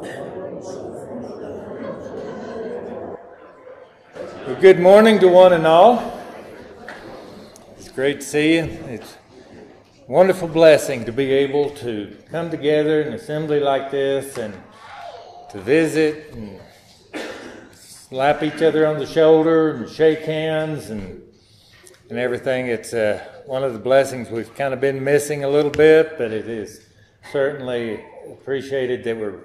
Well, good morning to one and all. It's great to see you. It's a wonderful blessing to be able to come together in an assembly like this and to visit and slap each other on the shoulder and shake hands and and everything. It's uh, one of the blessings we've kind of been missing a little bit, but it is certainly appreciated that we're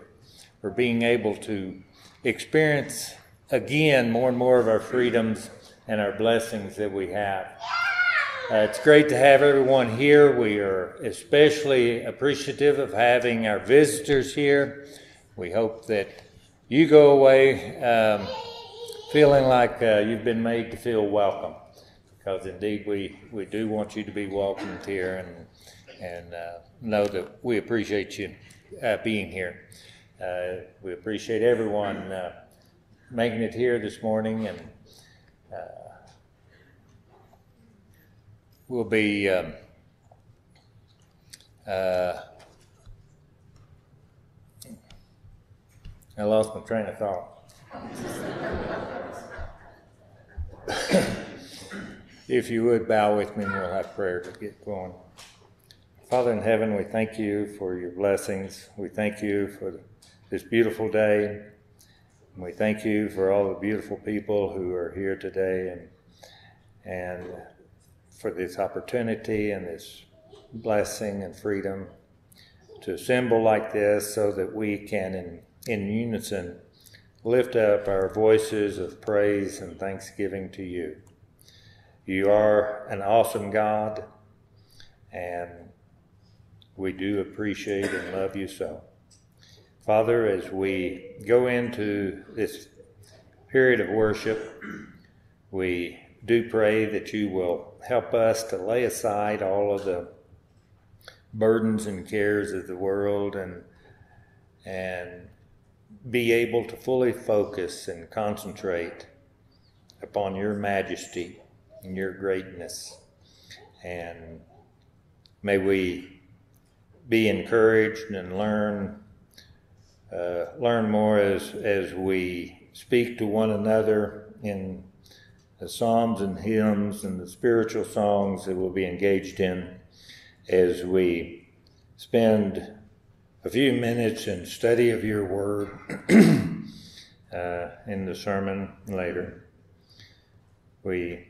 we're being able to experience again more and more of our freedoms and our blessings that we have. Uh, it's great to have everyone here. We are especially appreciative of having our visitors here. We hope that you go away um, feeling like uh, you've been made to feel welcome, because indeed we, we do want you to be welcomed here and, and uh, know that we appreciate you uh, being here. Uh, we appreciate everyone uh, making it here this morning, and uh, we'll be. Um, uh, I lost my train of thought. if you would bow with me, and we'll have prayer to get going. Father in heaven, we thank you for your blessings. We thank you for this beautiful day. And We thank you for all the beautiful people who are here today and and for this opportunity and this blessing and freedom to assemble like this so that we can in, in unison lift up our voices of praise and thanksgiving to you. You are an awesome God and we do appreciate and love you so. Father, as we go into this period of worship, we do pray that you will help us to lay aside all of the burdens and cares of the world and and be able to fully focus and concentrate upon your majesty and your greatness. And may we be encouraged and learn uh, learn more as, as we speak to one another in the psalms and hymns and the spiritual songs that we'll be engaged in as we spend a few minutes in study of your word uh, in the sermon later. We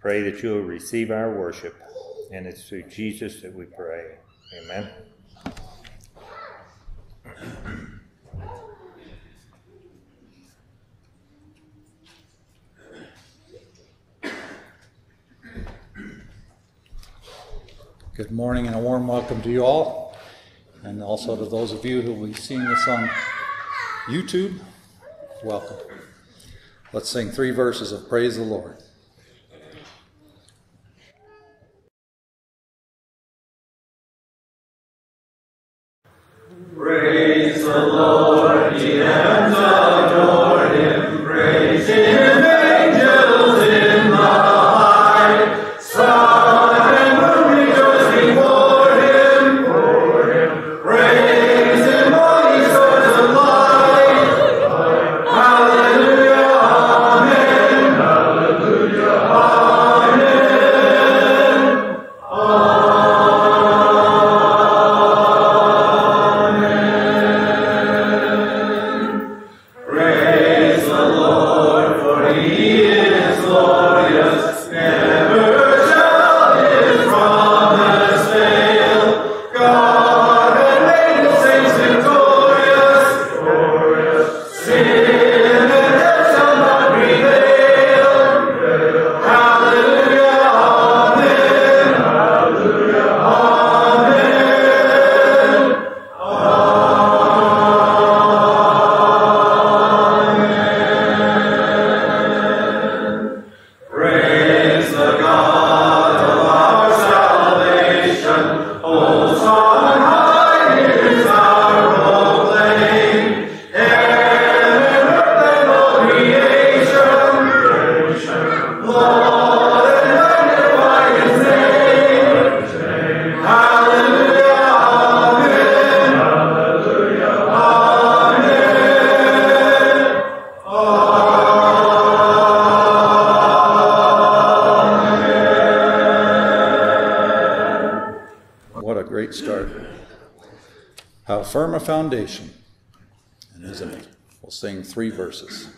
pray that you'll receive our worship, and it's through Jesus that we pray. Amen. Good morning and a warm welcome to you all, and also to those of you who will be seeing this on YouTube. Welcome. Let's sing three verses of Praise the Lord. Foundation. And isn't it? We'll sing three verses.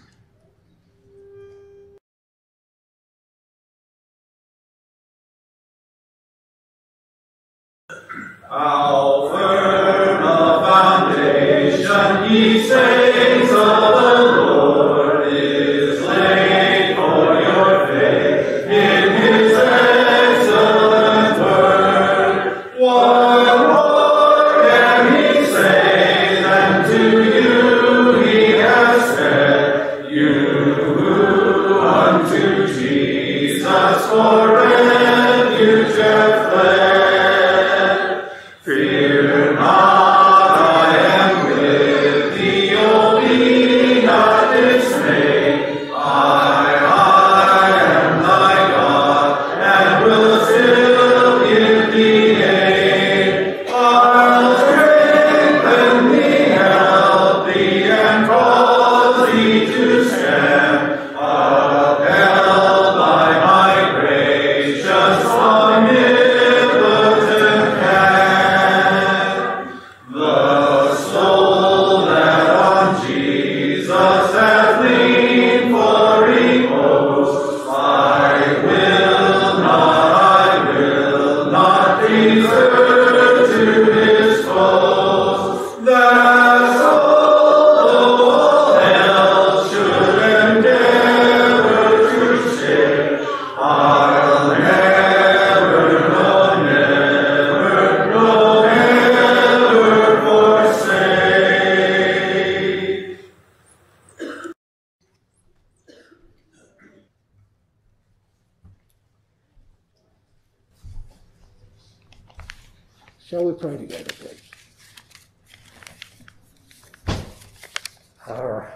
Our,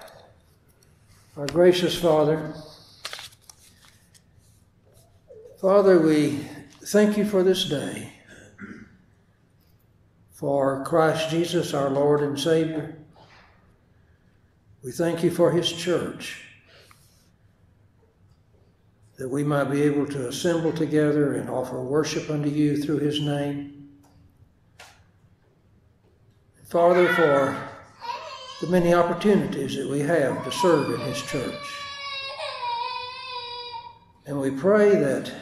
our gracious Father, Father, we thank you for this day, for Christ Jesus, our Lord and Savior. We thank you for his church, that we might be able to assemble together and offer worship unto you through his name. Father, for the many opportunities that we have to serve in His church. And we pray that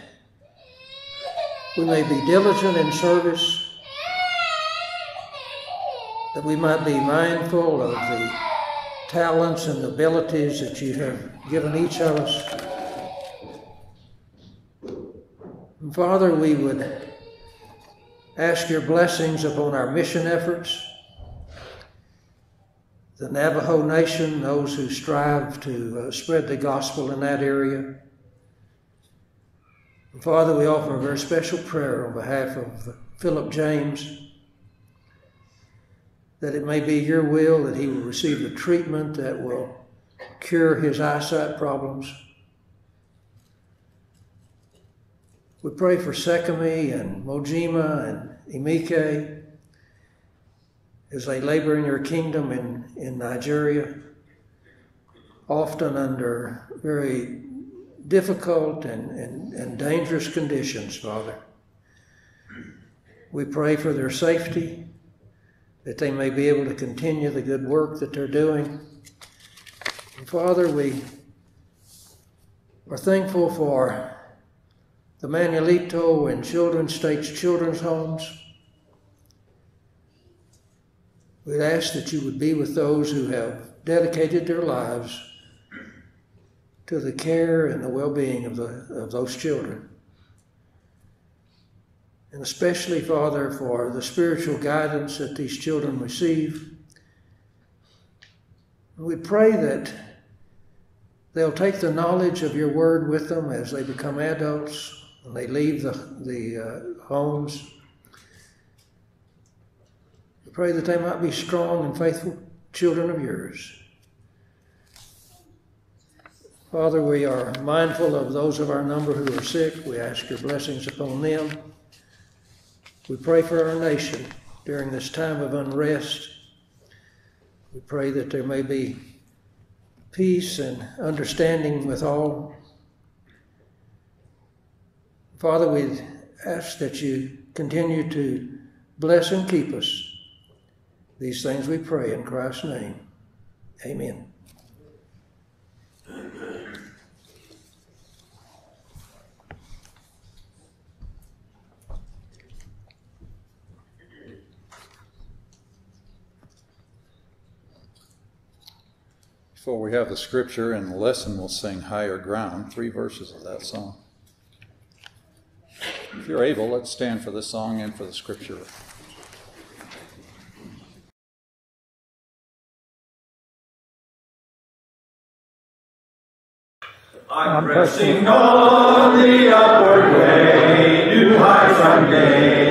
we may be diligent in service, that we might be mindful of the talents and abilities that you have given each of us. And Father, we would ask your blessings upon our mission efforts the Navajo Nation, those who strive to uh, spread the gospel in that area. And Father, we offer a very special prayer on behalf of uh, Philip James that it may be your will that he will receive the treatment that will cure his eyesight problems. We pray for Sekami and Mojima and Emike as they labor in your kingdom in, in Nigeria, often under very difficult and, and, and dangerous conditions, Father. We pray for their safety, that they may be able to continue the good work that they're doing. And Father, we are thankful for the Manuelito and Children's States Children's Homes. We'd ask that you would be with those who have dedicated their lives to the care and the well being of, of those children. And especially, Father, for the spiritual guidance that these children receive. We pray that they'll take the knowledge of your word with them as they become adults and they leave the, the uh, homes. Pray that they might be strong and faithful children of yours. Father, we are mindful of those of our number who are sick. We ask your blessings upon them. We pray for our nation during this time of unrest. We pray that there may be peace and understanding with all. Father, we ask that you continue to bless and keep us These things we pray in Christ's name. Amen. Before we have the scripture and the lesson, we'll sing Higher Ground, three verses of that song. If you're able, let's stand for the song and for the scripture. I'm pressing on the upward way, new heights I'm gaining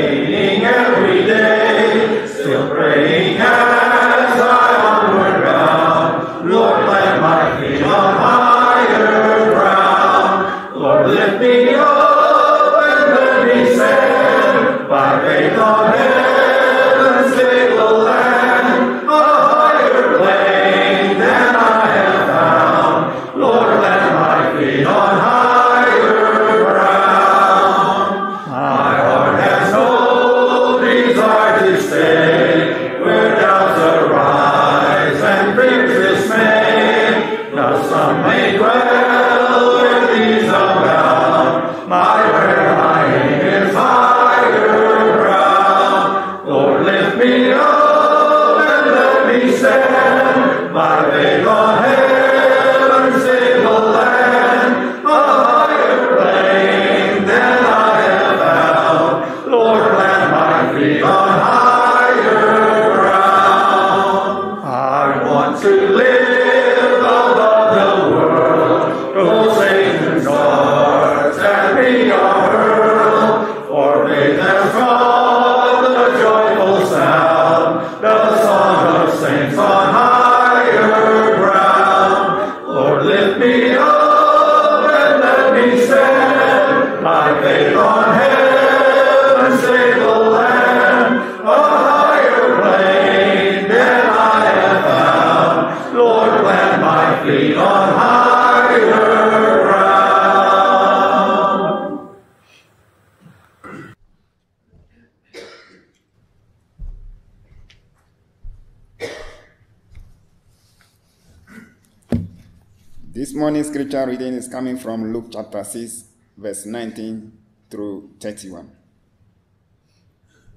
scripture reading is coming from Luke chapter 6, verse 19 through 31.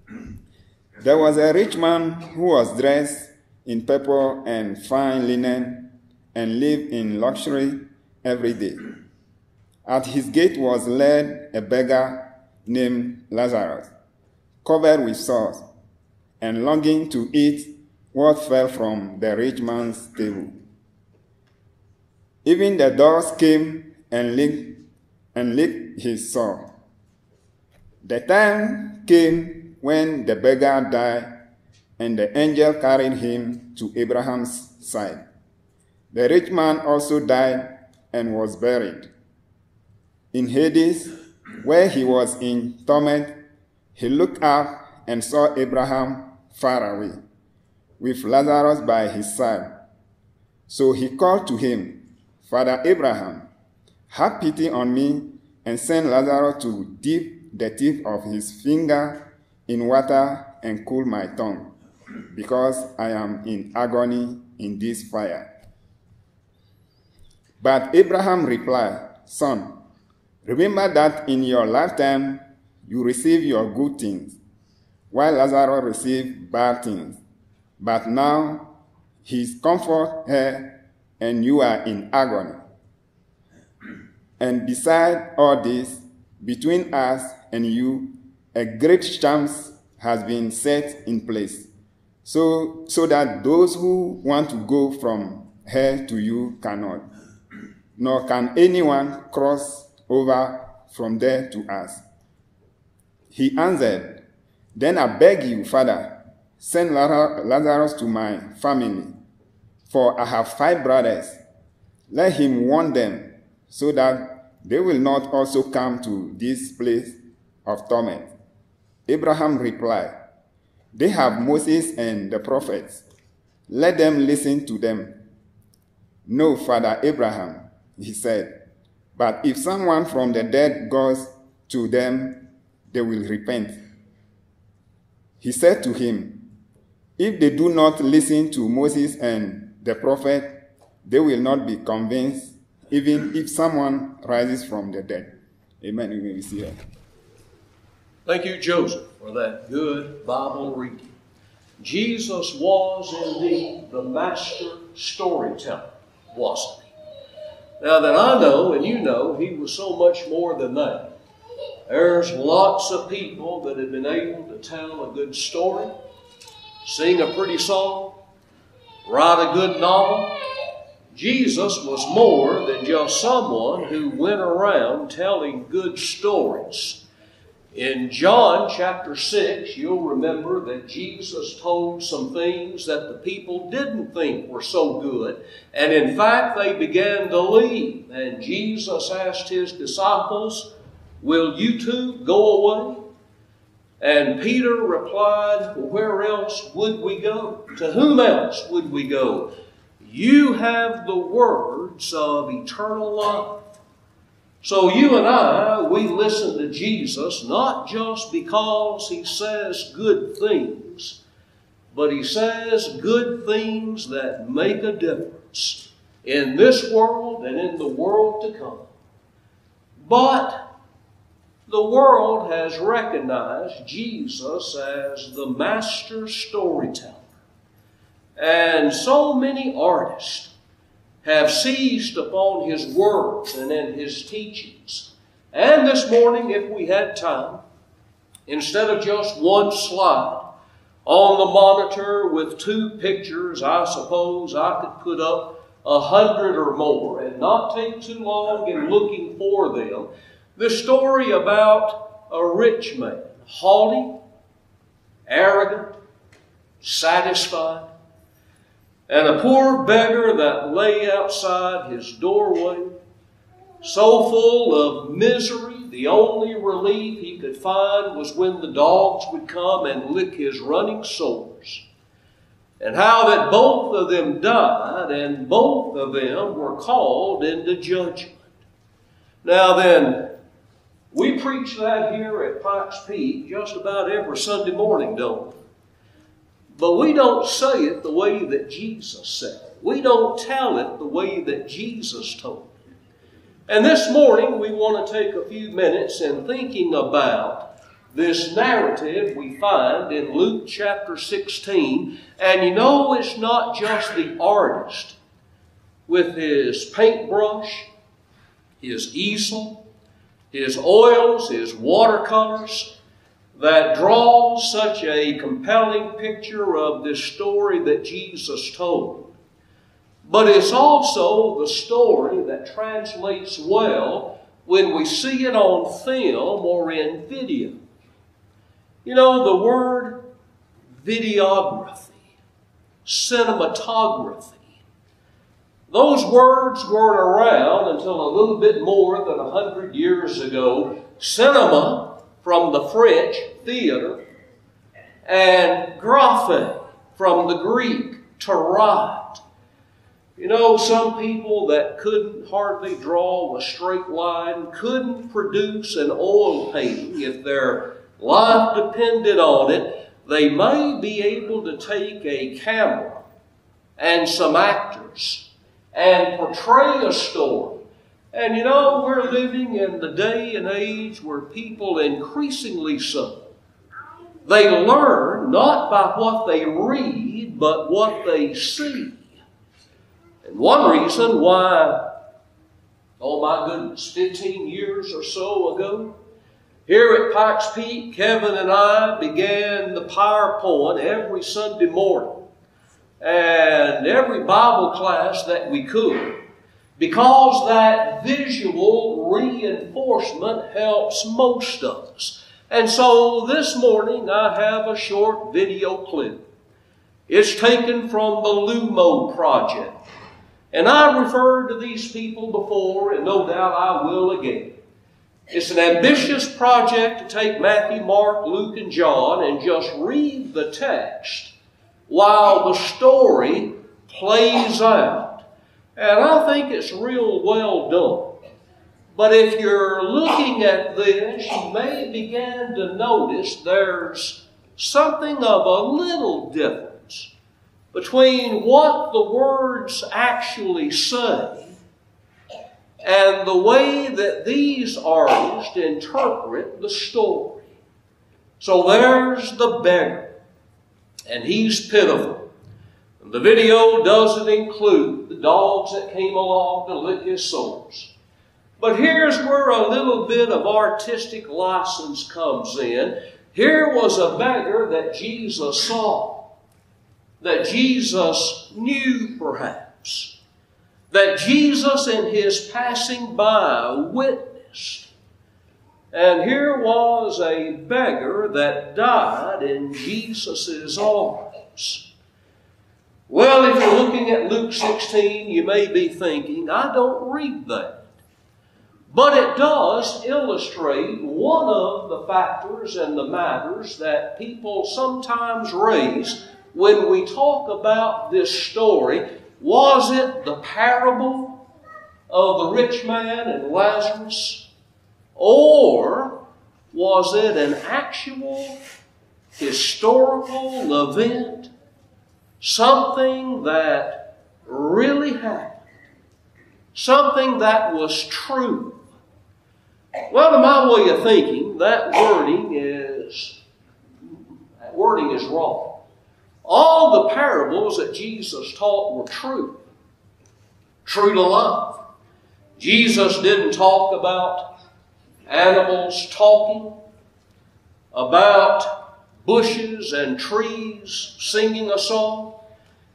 There was a rich man who was dressed in purple and fine linen and lived in luxury every day. At his gate was led a beggar named Lazarus, covered with sores and longing to eat what fell from the rich man's table. Even the dogs came and licked, and licked his sore. The time came when the beggar died, and the angel carried him to Abraham's side. The rich man also died and was buried. In Hades, where he was in torment, he looked up and saw Abraham far away, with Lazarus by his side. So he called to him, Father Abraham, have pity on me and send Lazarus to dip the tip of his finger in water and cool my tongue, because I am in agony in this fire. But Abraham replied, Son, remember that in your lifetime you received your good things, while Lazarus received bad things. But now his comfort here, and you are in agony. And beside all this, between us and you, a great chance has been set in place, so, so that those who want to go from here to you cannot, nor can anyone cross over from there to us. He answered, Then I beg you, Father, send Lazarus to my family, for I have five brothers. Let him warn them, so that they will not also come to this place of torment. Abraham replied, They have Moses and the prophets. Let them listen to them. No, Father Abraham, he said, but if someone from the dead goes to them, they will repent. He said to him, if they do not listen to Moses and the prophet, they will not be convinced, even if someone rises from the dead. Amen. You may see it. Thank you, Joseph, for that good Bible reading. Jesus was indeed the master storyteller, wasn't he? Now that I know and you know, he was so much more than that. There's lots of people that have been able to tell a good story, sing a pretty song, write a good novel. Jesus was more than just someone who went around telling good stories. In John chapter 6, you'll remember that Jesus told some things that the people didn't think were so good. And in fact, they began to leave. And Jesus asked his disciples, Will you too go away? And Peter replied, Where else would we go? To whom else would we go? You have the words of eternal life. So you and I, we listen to Jesus not just because he says good things, but he says good things that make a difference in this world and in the world to come. But the world has recognized Jesus as the master storyteller. And so many artists have seized upon his words and in his teachings. And this morning, if we had time, instead of just one slide on the monitor with two pictures, I suppose I could put up a hundred or more and not take too long in looking for them. The story about a rich man, haughty, arrogant, satisfied, and a poor beggar that lay outside his doorway, so full of misery, the only relief he could find was when the dogs would come and lick his running sores. And how that both of them died, and both of them were called into judgment. Now then, we preach that here at Pikes Peak just about every Sunday morning, don't we? But we don't say it the way that Jesus said it. We don't tell it the way that Jesus told it. And this morning we want to take a few minutes in thinking about this narrative we find in Luke chapter 16. And you know, it's not just the artist with his paintbrush, his easel, his oils, his watercolors, that draws such a compelling picture of this story that Jesus told. But it's also the story that translates well when we see it on film or in video. You know, the word videography, cinematography, those words weren't around until a little bit more than a hundred years ago. Cinema, from the French, theater, and graphe from the Greek, to write. You know, some people that couldn't hardly draw a straight line couldn't produce an oil painting if their life depended on it. They may be able to take a camera and some actors and portray a story and you know, we're living in the day and age where people increasingly so they learn not by what they read, but what they see. And one reason why, oh my goodness, 15 years or so ago, here at Pikes Peak, Kevin and I began the PowerPoint every Sunday morning. And every Bible class that we could. Because that visual reinforcement helps most of us. And so this morning I have a short video clip. It's taken from the Lumo Project. And I referred to these people before, and no doubt I will again. It's an ambitious project to take Matthew, Mark, Luke, and John and just read the text while the story plays out. And I think it's real well done. But if you're looking at this, you may begin to notice there's something of a little difference between what the words actually say and the way that these artists interpret the story. So there's the beggar, and he's pitiful. And the video doesn't include the dogs that came along to lick his sores. But here's where a little bit of artistic license comes in. Here was a beggar that Jesus saw, that Jesus knew perhaps that Jesus in his passing by witnessed. And here was a beggar that died in Jesus' arms. Well, if you're looking at Luke 16, you may be thinking, I don't read that. But it does illustrate one of the factors and the matters that people sometimes raise when we talk about this story was it the parable of the rich man and Lazarus? Or was it an actual historical event? Something that really happened? Something that was true? Well, to my way of thinking, that wording is that wording is wrong. All the parables that Jesus taught were true, true to life. Jesus didn't talk about animals talking, about bushes and trees singing a song.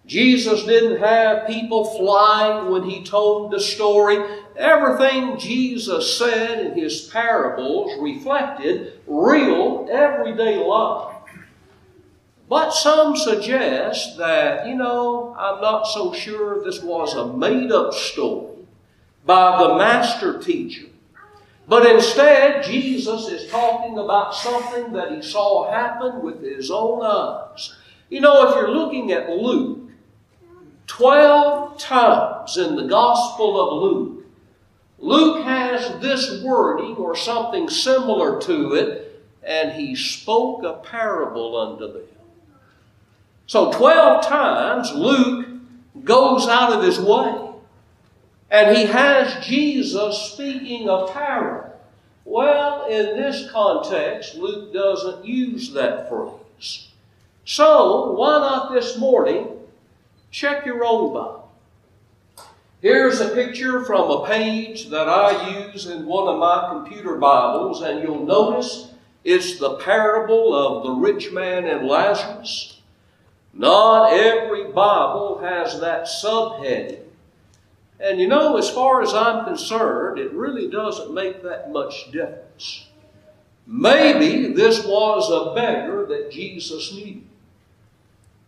Jesus didn't have people flying when he told the story. Everything Jesus said in his parables reflected real everyday life. But some suggest that, you know, I'm not so sure this was a made up story by the master teacher. But instead, Jesus is talking about something that he saw happen with his own eyes. You know, if you're looking at Luke, 12 times in the Gospel of Luke, Luke has this wording or something similar to it, and he spoke a parable unto them. So 12 times Luke goes out of his way. And he has Jesus speaking a parable. Well, in this context, Luke doesn't use that phrase. So, why not this morning check your own Bible? Here's a picture from a page that I use in one of my computer Bibles, and you'll notice it's the parable of the rich man and Lazarus. Not every Bible has that subheading. And you know, as far as I'm concerned, it really doesn't make that much difference. Maybe this was a beggar that Jesus knew.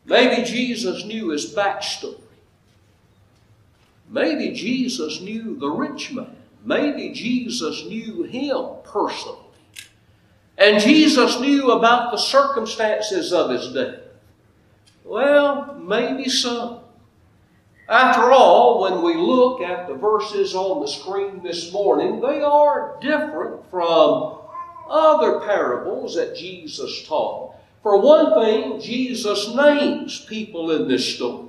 Maybe Jesus knew his backstory. Maybe Jesus knew the rich man. Maybe Jesus knew him personally. And Jesus knew about the circumstances of his death. Well, maybe so. After all, when we look at the verses on the screen this morning, they are different from other parables that Jesus taught. For one thing, Jesus names people in this story.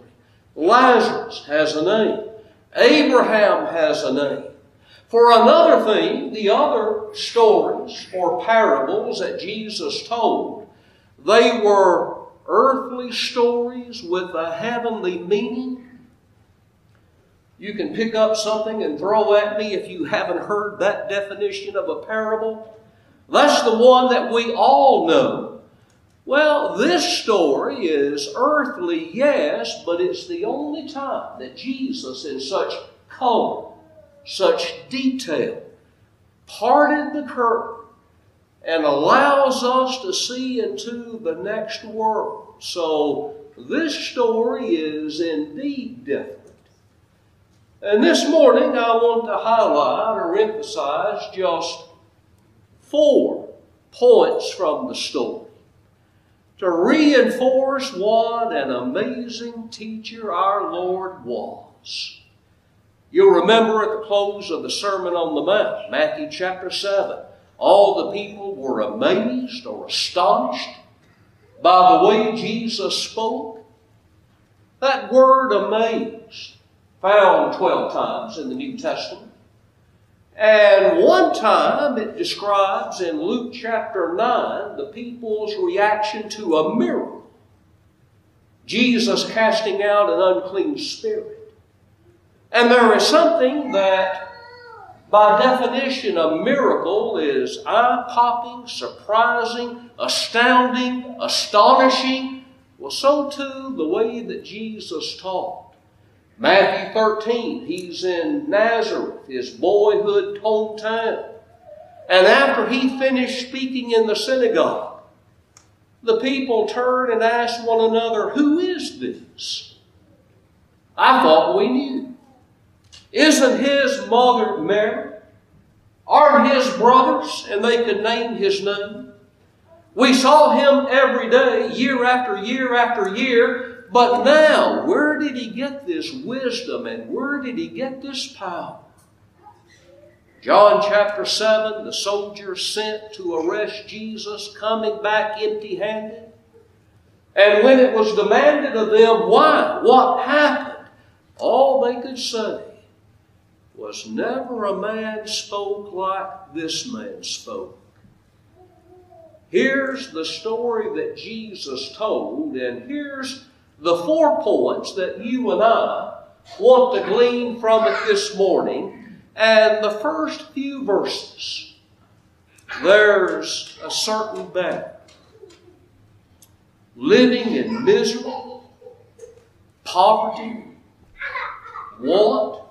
Lazarus has a name. Abraham has a name. For another thing, the other stories or parables that Jesus told, they were earthly stories with a heavenly meaning. You can pick up something and throw at me if you haven't heard that definition of a parable. That's the one that we all know. Well, this story is earthly, yes, but it's the only time that Jesus, in such color, such detail, parted the curtain and allows us to see into the next world. So this story is indeed different. And this morning I want to highlight or emphasize just four points from the story to reinforce what an amazing teacher our Lord was. You'll remember at the close of the Sermon on the Mount, Matthew chapter 7, all the people were amazed or astonished by the way Jesus spoke. That word amazed, found 12 times in the New Testament. And one time it describes in Luke chapter 9 the people's reaction to a miracle. Jesus casting out an unclean spirit. And there is something that, by definition, a miracle is eye popping, surprising, astounding, astonishing. Well, so too the way that Jesus taught. Matthew 13, he's in Nazareth, his boyhood hometown. And after he finished speaking in the synagogue, the people turned and asked one another, Who is this? I thought we knew. Isn't his mother Mary? Aren't his brothers? And they could name his name. We saw him every day, year after year after year, but now, where did he get this wisdom and where did he get this power? John chapter 7, the soldiers sent to arrest Jesus, coming back empty handed. And when it was demanded of them why, what happened, all they could say was, Never a man spoke like this man spoke. Here's the story that Jesus told, and here's the four points that you and I want to glean from it this morning. And the first few verses, there's a certain battle. Living in misery, poverty, want,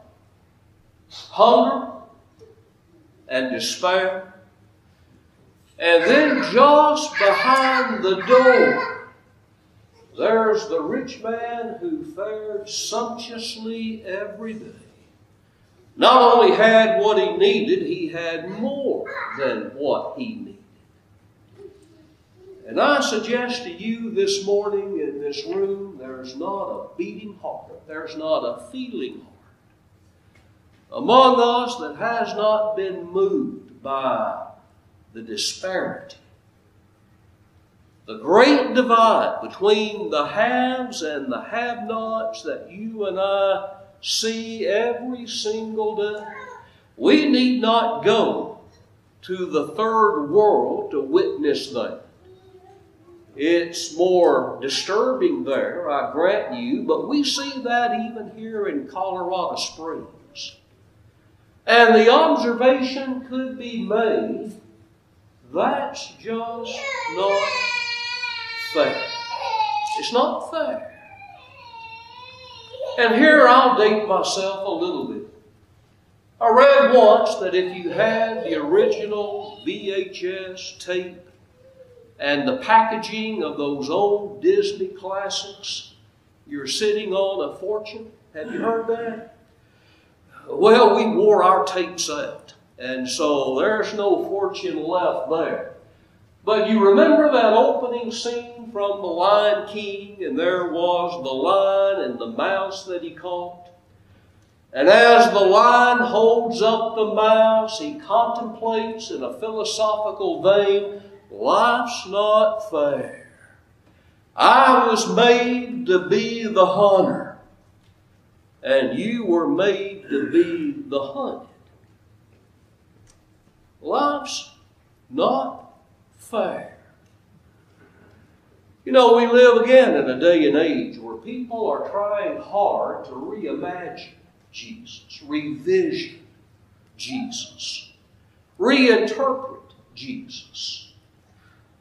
hunger, and despair. And then just behind the door, there's the rich man who fared sumptuously every day. Not only had what he needed, he had more than what he needed. And I suggest to you this morning in this room, there's not a beating heart, there's not a feeling heart among us that has not been moved by the disparity the great divide between the haves and the have nots that you and I see every single day. We need not go to the third world to witness that. It's more disturbing there, I grant you, but we see that even here in Colorado Springs. And the observation could be made that's just not fair. It's not fair. And here I'll date myself a little bit. I read once that if you had the original VHS tape and the packaging of those old Disney classics, you're sitting on a fortune. Have you heard that? Well, we wore our tapes out, and so there's no fortune left there. But you remember that opening scene from The Lion King, and there was the lion and the mouse that he caught? And as the lion holds up the mouse, he contemplates in a philosophical vein life's not fair. I was made to be the hunter, and you were made to be the hunted. Life's not fair. You know, we live again in a day and age where people are trying hard to reimagine Jesus, revision Jesus, reinterpret Jesus.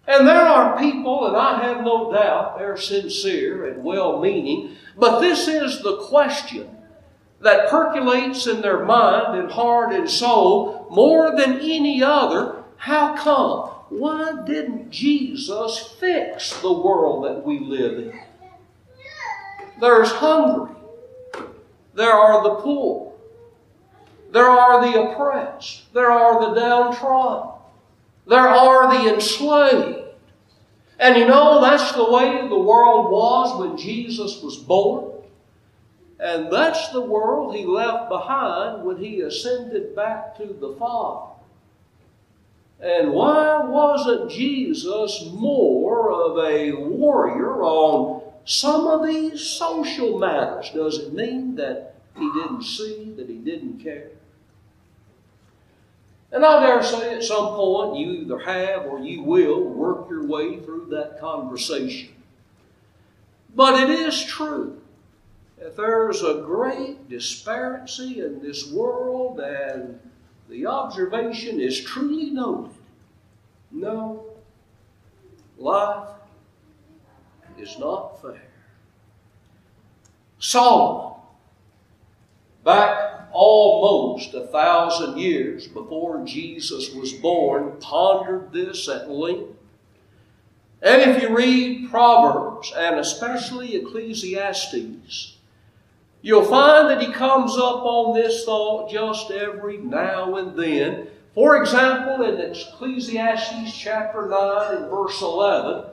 And there are people, and I have no doubt they're sincere and well meaning, but this is the question that percolates in their mind and heart and soul more than any other. How come? why didn't Jesus fix the world that we live in? There's hungry. There are the poor. There are the oppressed. There are the downtrodden. There are the enslaved. And you know, that's the way the world was when Jesus was born. And that's the world he left behind when he ascended back to the Father. And why wasn't Jesus more of a warrior on some of these social matters. Does it mean that he didn't see, that he didn't care? And I dare say at some point you either have or you will work your way through that conversation. But it is true that there's a great disparity in this world, and the observation is truly noted. No, life is not fair. Solomon, back almost a thousand years before Jesus was born, pondered this at length. And if you read Proverbs, and especially Ecclesiastes, you'll find that he comes up on this thought just every now and then. For example, in Ecclesiastes chapter 9 and verse 11,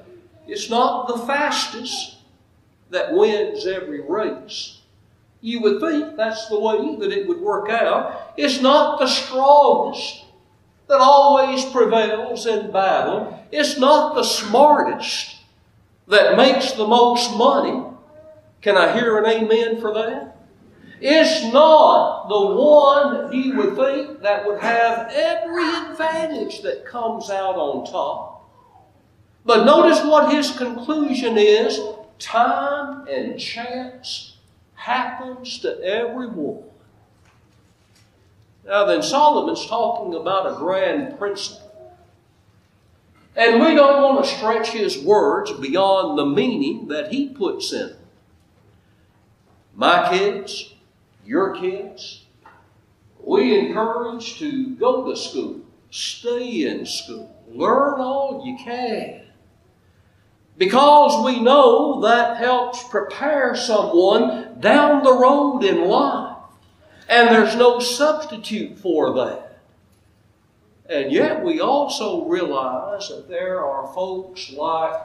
it's not the fastest that wins every race. You would think that's the way that it would work out. It's not the strongest that always prevails in battle. It's not the smartest that makes the most money. Can I hear an amen for that? It's not the one you would think that would have every advantage that comes out on top. But notice what his conclusion is time and chance happens to everyone. Now, then, Solomon's talking about a grand principle. And we don't want to stretch his words beyond the meaning that he puts in them. My kids, your kids, we encourage to go to school, stay in school, learn all you can. Because we know that helps prepare someone down the road in life. And there's no substitute for that. And yet we also realize that there are folks like,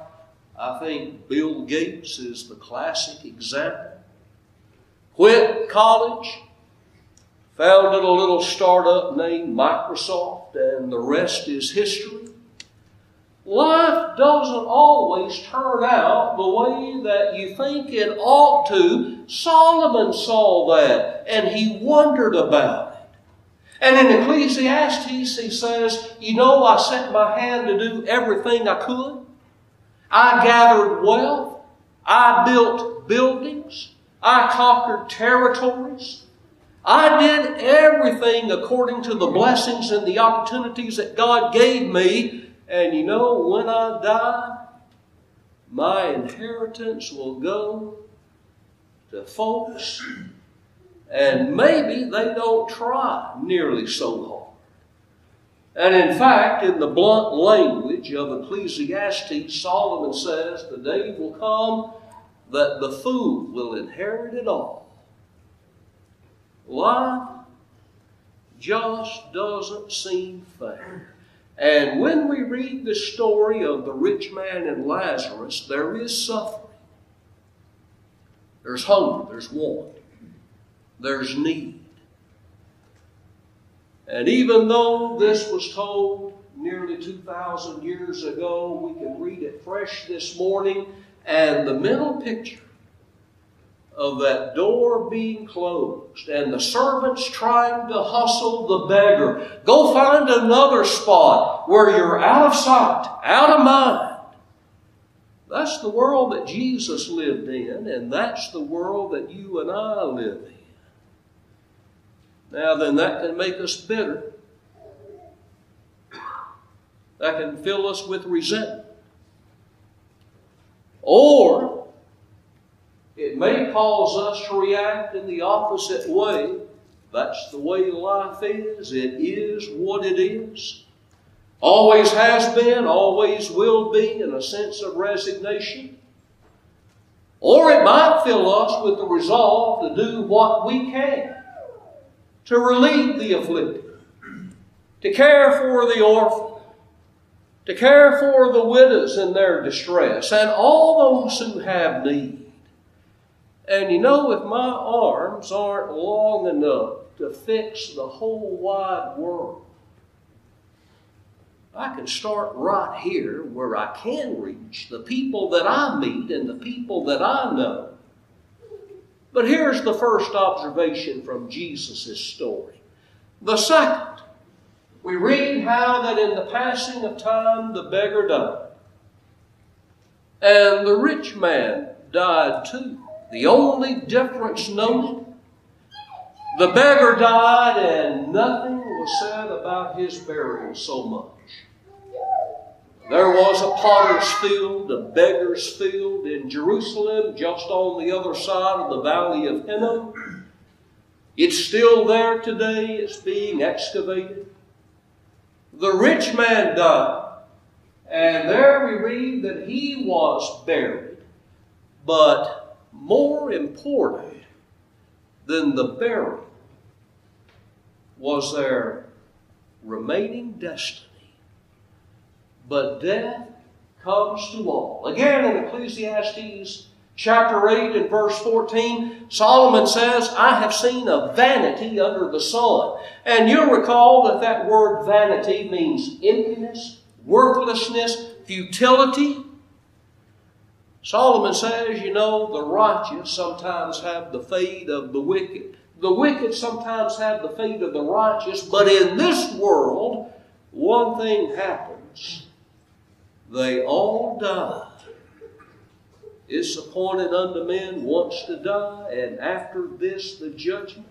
I think Bill Gates is the classic example. Quit college, founded a little startup named Microsoft, and the rest is history. Life doesn't always turn out the way that you think it ought to. Solomon saw that and he wondered about it. And in Ecclesiastes, he says, You know, I set my hand to do everything I could. I gathered wealth. I built buildings. I conquered territories. I did everything according to the blessings and the opportunities that God gave me and you know, when I die, my inheritance will go to folks, and maybe they don't try nearly so hard. And in fact, in the blunt language of Ecclesiastes, Solomon says, The day will come that the fool will inherit it all. Life just doesn't seem fair. And when we read the story of the rich man and Lazarus, there is suffering. There's hunger, there's want, there's need. And even though this was told nearly 2,000 years ago, we can read it fresh this morning, and the mental picture of that door being closed and the servants trying to hustle the beggar. Go find another spot where you're out of sight, out of mind. That's the world that Jesus lived in, and that's the world that you and I live in. Now, then, that can make us bitter. That can fill us with resentment. Or it may cause us to react in the opposite way. That's the way life is. It is what it is. Always has been, always will be, in a sense of resignation. Or it might fill us with the resolve to do what we can to relieve the afflicted, to care for the orphan, to care for the widows in their distress, and all those who have need. And you know, if my arms aren't long enough to fix the whole wide world, I can start right here where I can reach the people that I meet and the people that I know. But here's the first observation from Jesus' story. The second, we read how that in the passing of time the beggar died. And the rich man died too. The only difference noted the beggar died, and nothing was said about his burial so much. There was a potter's field, a beggar's field in Jerusalem, just on the other side of the valley of Hinnom. It's still there today, it's being excavated. The rich man died, and there we read that he was buried. But more important than the burial was their remaining destiny. But death comes to all. Again, in Ecclesiastes chapter 8 and verse 14, Solomon says, I have seen a vanity under the sun. And you'll recall that that word vanity means emptiness, worthlessness, futility. Solomon says, you know, the righteous sometimes have the fate of the wicked. The wicked sometimes have the fate of the righteous, but in this world, one thing happens. They all die. It's appointed unto men once to die, and after this the judgment.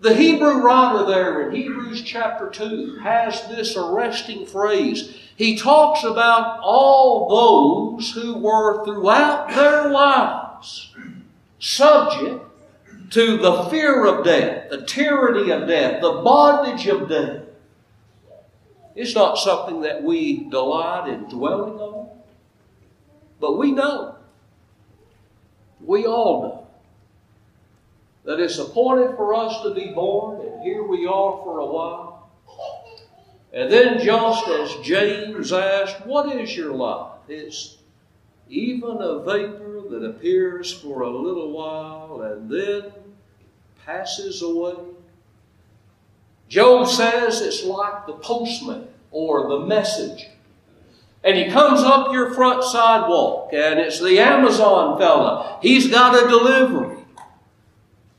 The Hebrew writer there in Hebrews chapter 2 has this arresting phrase. He talks about all those who were throughout their lives subject to the fear of death, the tyranny of death, the bondage of death. It's not something that we delight in dwelling on, but we know, we all know, that it's appointed for us to be born, and here we are for a while. And then, just as James asked, What is your life? It's even a vapor that appears for a little while and then passes away. Job says it's like the postman or the message. And he comes up your front sidewalk, and it's the Amazon fella. He's got a delivery.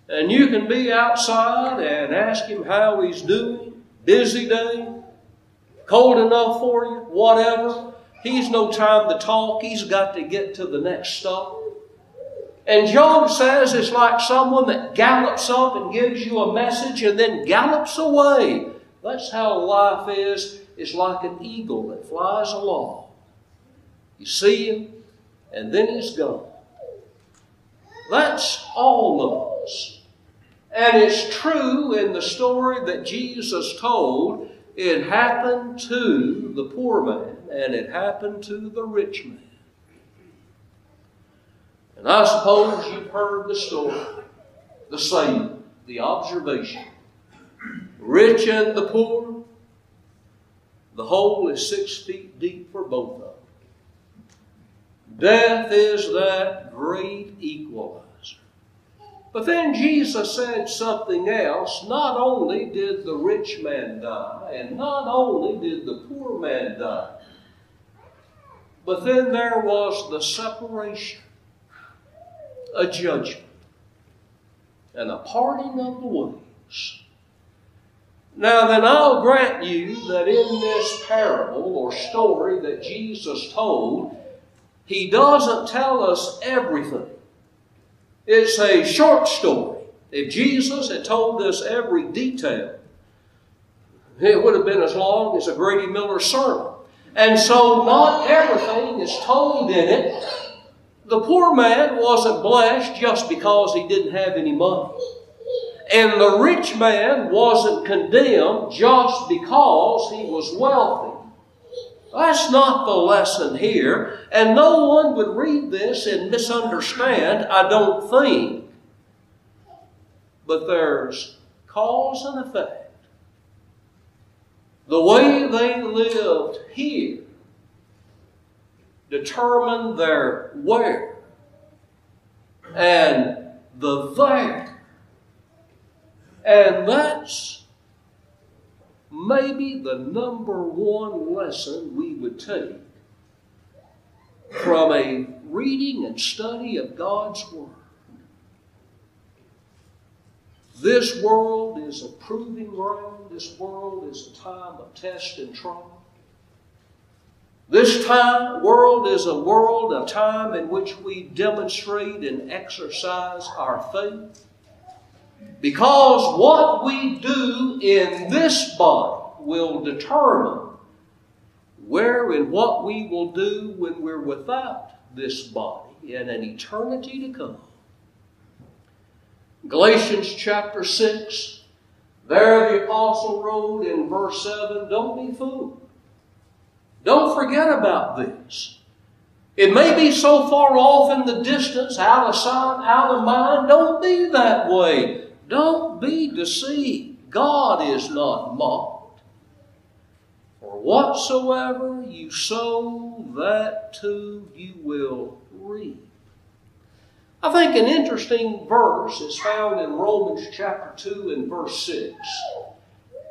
And you can be outside and ask him how he's doing. Busy day, cold enough for you, whatever. He's no time to talk. He's got to get to the next stop. And Job says it's like someone that gallops up and gives you a message and then gallops away. That's how life is. It's like an eagle that flies along. You see him, and then he's gone. That's all of us. And it's true in the story that Jesus told. It happened to the poor man, and it happened to the rich man. And I suppose you've heard the story, the saying, the observation. Rich and the poor, the hole is six feet deep for both of them. Death is that great equalizer. But then Jesus said something else. Not only did the rich man die, and not only did the poor man die, but then there was the separation, a judgment, and a parting of the ways. Now, then, I'll grant you that in this parable or story that Jesus told, he doesn't tell us everything. It's a short story. If Jesus had told us every detail, it would have been as long as a Grady Miller sermon. And so, not everything is told in it. The poor man wasn't blessed just because he didn't have any money. And the rich man wasn't condemned just because he was wealthy. That's not the lesson here. And no one would read this and misunderstand, I don't think. But there's cause and effect. The way they lived here determined their where and the there. And that's maybe the number one lesson we would take from a reading and study of God's Word. This world is a proving ground. This world is a time of test and trial. This time, world is a world, a time in which we demonstrate and exercise our faith. Because what we do in this body will determine where and what we will do when we're without this body in an eternity to come. Galatians chapter 6, there the apostle wrote in verse 7 Don't be fooled. Don't forget about this. It may be so far off in the distance, out of sight, out of mind. Don't be that way. Don't be deceived. God is not mocked. For whatsoever you sow, that too you will reap. I think an interesting verse is found in Romans chapter 2 and verse 6.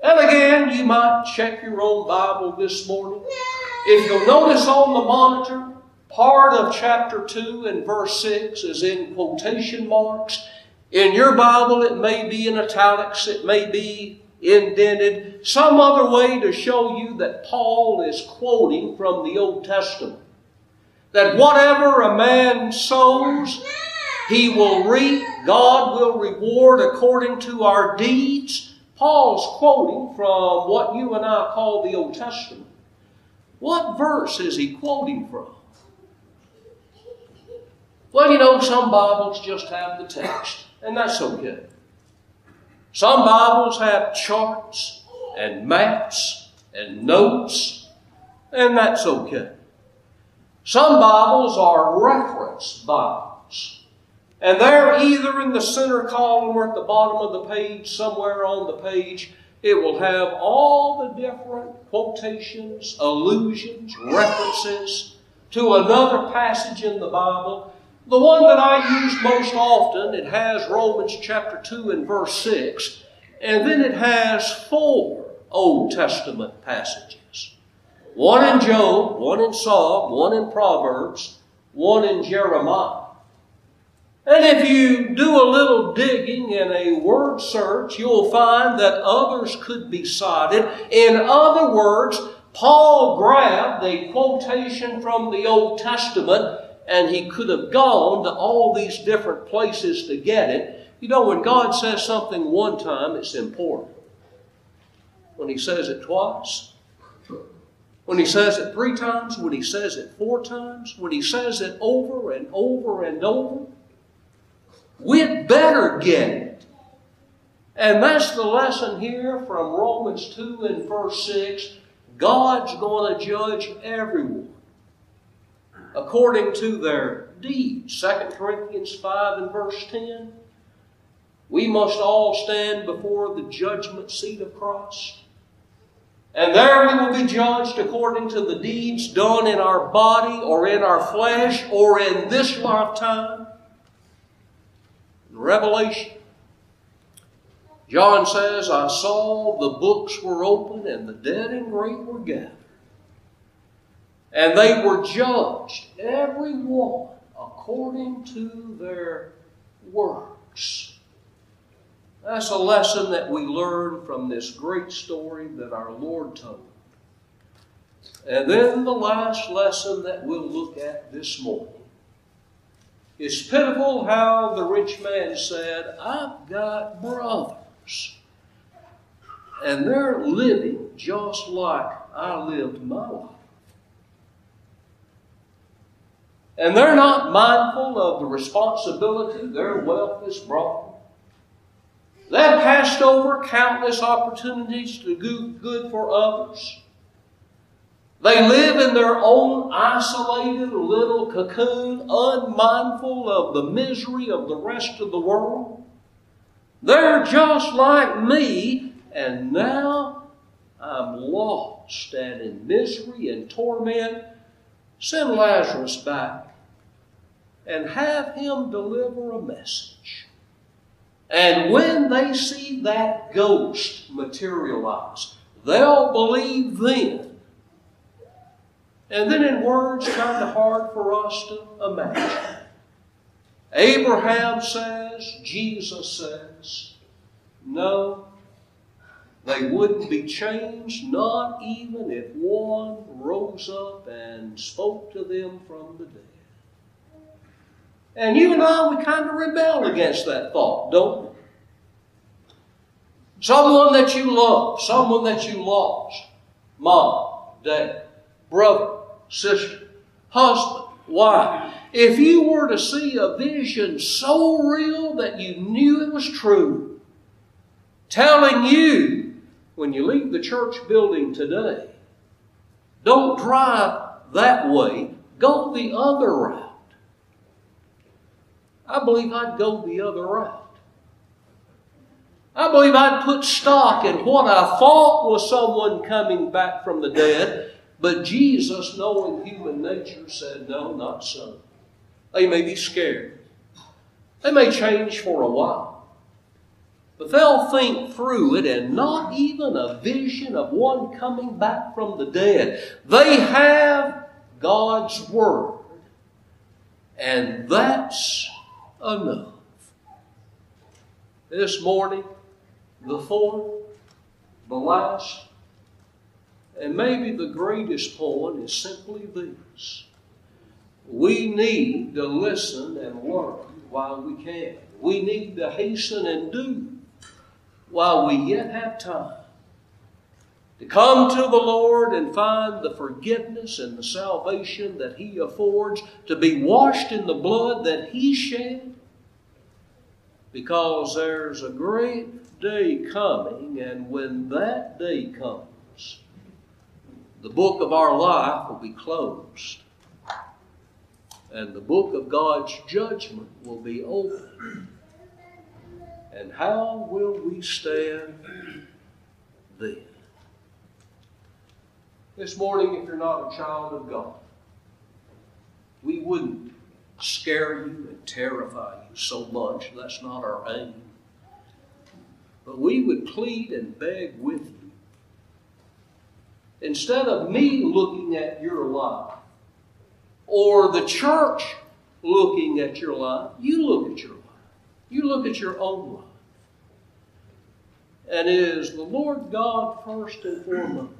And again, you might check your own Bible this morning. If you'll notice on the monitor, part of chapter 2 and verse 6 is in quotation marks. In your Bible, it may be in italics, it may be indented, some other way to show you that Paul is quoting from the Old Testament. That whatever a man sows, he will reap. God will reward according to our deeds. Paul's quoting from what you and I call the Old Testament. What verse is he quoting from? Well, you know, some Bibles just have the text and that's okay. Some Bibles have charts and maps and notes, and that's okay. Some Bibles are reference Bibles, and they're either in the center column or at the bottom of the page, somewhere on the page. It will have all the different quotations, allusions, references to another passage in the Bible the one that I use most often, it has Romans chapter 2 and verse 6, and then it has four Old Testament passages. One in Job, one in Psalm, one in Proverbs, one in Jeremiah. And if you do a little digging in a word search, you'll find that others could be cited. In other words, Paul grabbed a quotation from the Old Testament and he could have gone to all these different places to get it. You know, when God says something one time, it's important. When he says it twice, when he says it three times, when he says it four times, when he says it over and over and over, we'd better get it. And that's the lesson here from Romans 2 and verse 6. God's going to judge everyone according to their deeds. 2 Corinthians 5 and verse 10. We must all stand before the judgment seat of Christ. And there we will be judged according to the deeds done in our body or in our flesh or in this lifetime. In Revelation, John says, I saw the books were open and the dead and great were gathered. And they were judged, every one, according to their works. That's a lesson that we learn from this great story that our Lord told. And then the last lesson that we'll look at this morning. It's pitiful how the rich man said, I've got brothers. And they're living just like I lived my life. And they're not mindful of the responsibility their wealth has brought. them. They've passed over countless opportunities to do good for others. They live in their own isolated little cocoon, unmindful of the misery of the rest of the world. They're just like me, and now I'm lost and in misery and torment. Send Lazarus back and have him deliver a message. And when they see that ghost materialize, they'll believe then. And then in words kind of hard for us to imagine. Abraham says, Jesus says, no, they wouldn't be changed, not even if one rose up and spoke to them from the dead. And you and I, we kind of rebel against that thought, don't we? Someone that you love, someone that you lost, mom, dad, brother, sister, husband, wife. If you were to see a vision so real that you knew it was true, telling you when you leave the church building today, don't drive that way, go the other route. I believe I'd go the other route. I believe I'd put stock in what I thought was someone coming back from the dead, but Jesus, knowing human nature, said, No, not so. They may be scared. They may change for a while. But they'll think through it and not even a vision of one coming back from the dead. They have God's Word. And that's enough. This morning, the fourth, the last, and maybe the greatest point is simply this. We need to listen and learn while we can. We need to hasten and do while we yet have time. To come to the Lord and find the forgiveness and the salvation that He affords, to be washed in the blood that He shed, because there's a great day coming, and when that day comes, the book of our life will be closed, and the book of God's judgment will be open. And how will we stand then? This morning, if you're not a child of God, we wouldn't scare you and terrify you so much. That's not our aim. But we would plead and beg with you. Instead of me looking at your life or the church looking at your life, you look at your life. You look at your own life. And is the Lord God first and foremost?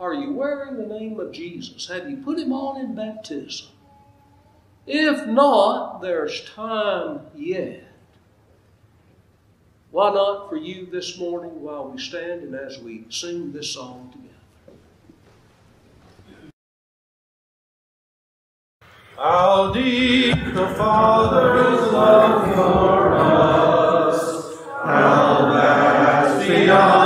Are you wearing the name of Jesus? Have you put him on in baptism? If not, there's time yet. Why not for you this morning while we stand and as we sing this song together? How deep the Father's love for us, how vast beyond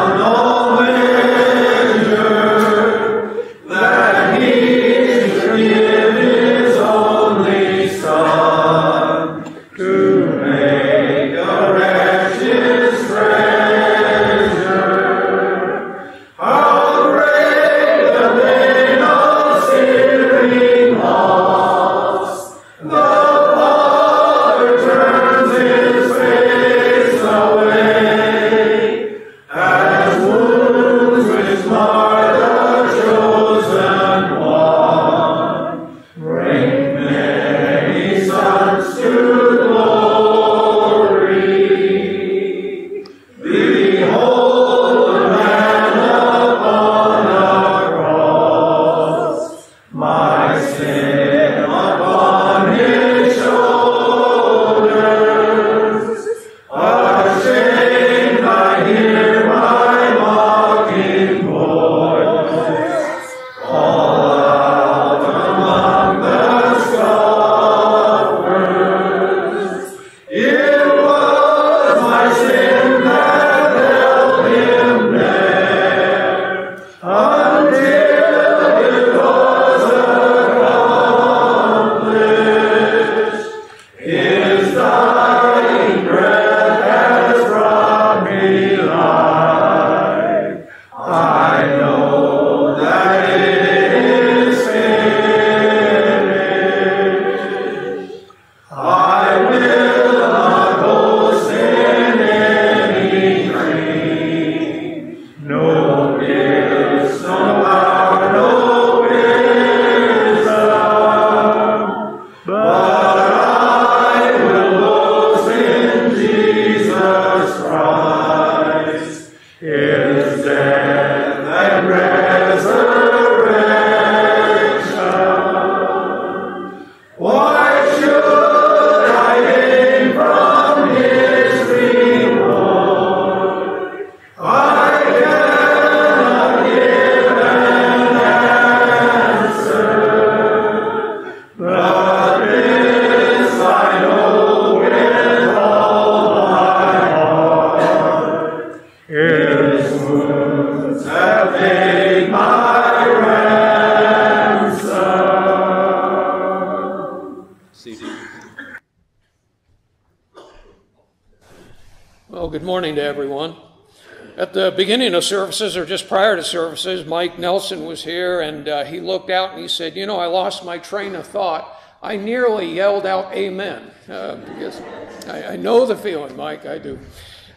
of services, or just prior to services, Mike Nelson was here and uh, he looked out and he said, You know, I lost my train of thought. I nearly yelled out amen uh, because I, I, know the feeling, Mike, I do.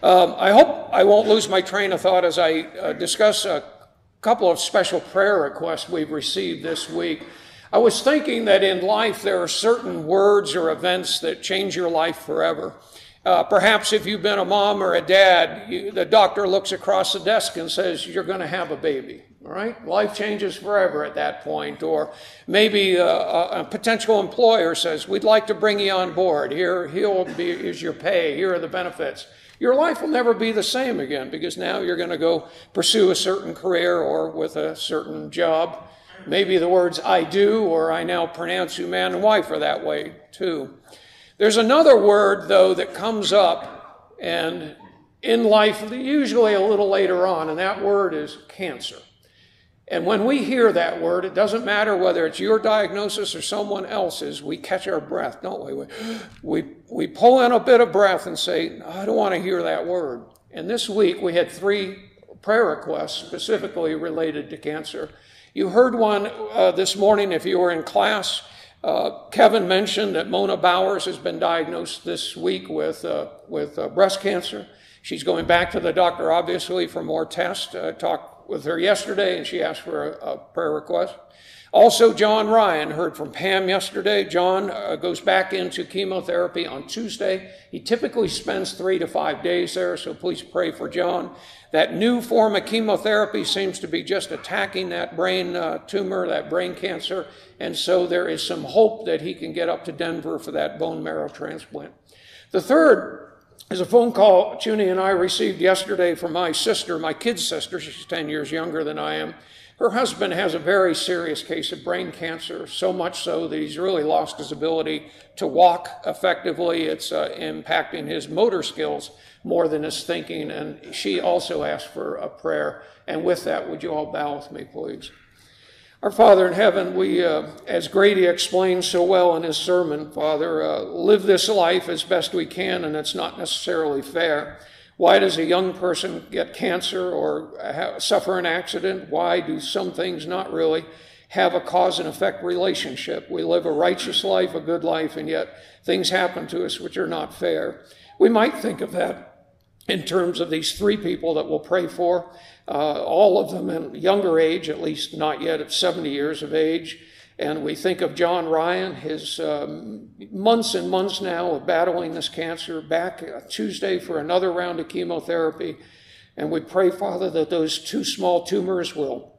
Um, I hope I won't lose my train of thought as I uh, discuss a couple of special prayer requests we've received this week. I was thinking that in life there are certain words or events that change your life forever. Uh, perhaps if you've been a mom or a dad, you, the doctor looks across the desk and says, You're going to have a baby. All right? Life changes forever at that point. Or maybe a, a, a, potential employer says, We'd like to bring you on board. Here, here be, is your pay. Here are the benefits. Your life will never be the same again because now you're going to go pursue a certain career or with a certain job. Maybe the words I do or I now pronounce you man and wife are that way too. There's another word, though, that comes up and in life, usually a little later on, and that word is cancer. And when we hear that word, it doesn't matter whether it's your diagnosis or someone else's, we catch our breath, don't we? We, we, pull in a bit of breath and say, I don't want to hear that word. And this week we had three prayer requests specifically related to cancer. You heard one uh, this morning if you were in class. Uh, Kevin mentioned that Mona Bowers has been diagnosed this week with, uh, with uh, breast cancer. She's going back to the doctor, obviously, for more tests. I talked with her yesterday, and she asked for a, a prayer request. Also, John Ryan heard from Pam yesterday. John uh, goes back into chemotherapy on Tuesday. He typically spends three to five days there, so please pray for John. That new form of chemotherapy seems to be just attacking that brain uh, tumor, that brain cancer, and so there is some hope that he can get up to Denver for that bone marrow transplant. The third is a phone call Junie and I received yesterday from my sister, my kid's sister. She's 10 years younger than I am. Her husband has a very serious case of brain cancer, so much so that he's really lost his ability to walk effectively. It's uh, impacting his motor skills more than his thinking. And she also asked for a prayer. And with that, would you all bow with me, please? Our Father in heaven, we, uh, as Grady explained so well in his sermon, Father, uh, live this life as best we can, and it's not necessarily fair. Why does a young person get cancer or suffer an accident? Why do some things not really have a cause and effect relationship? We live a righteous life, a good life, and yet things happen to us which are not fair. We might think of that in terms of these three people that we'll pray for, uh, all of them in younger age, at least not yet at 70 years of age. And we think of John Ryan, his um, months and months now of battling this cancer, back Tuesday for another round of chemotherapy. And we pray, Father, that those two small tumors will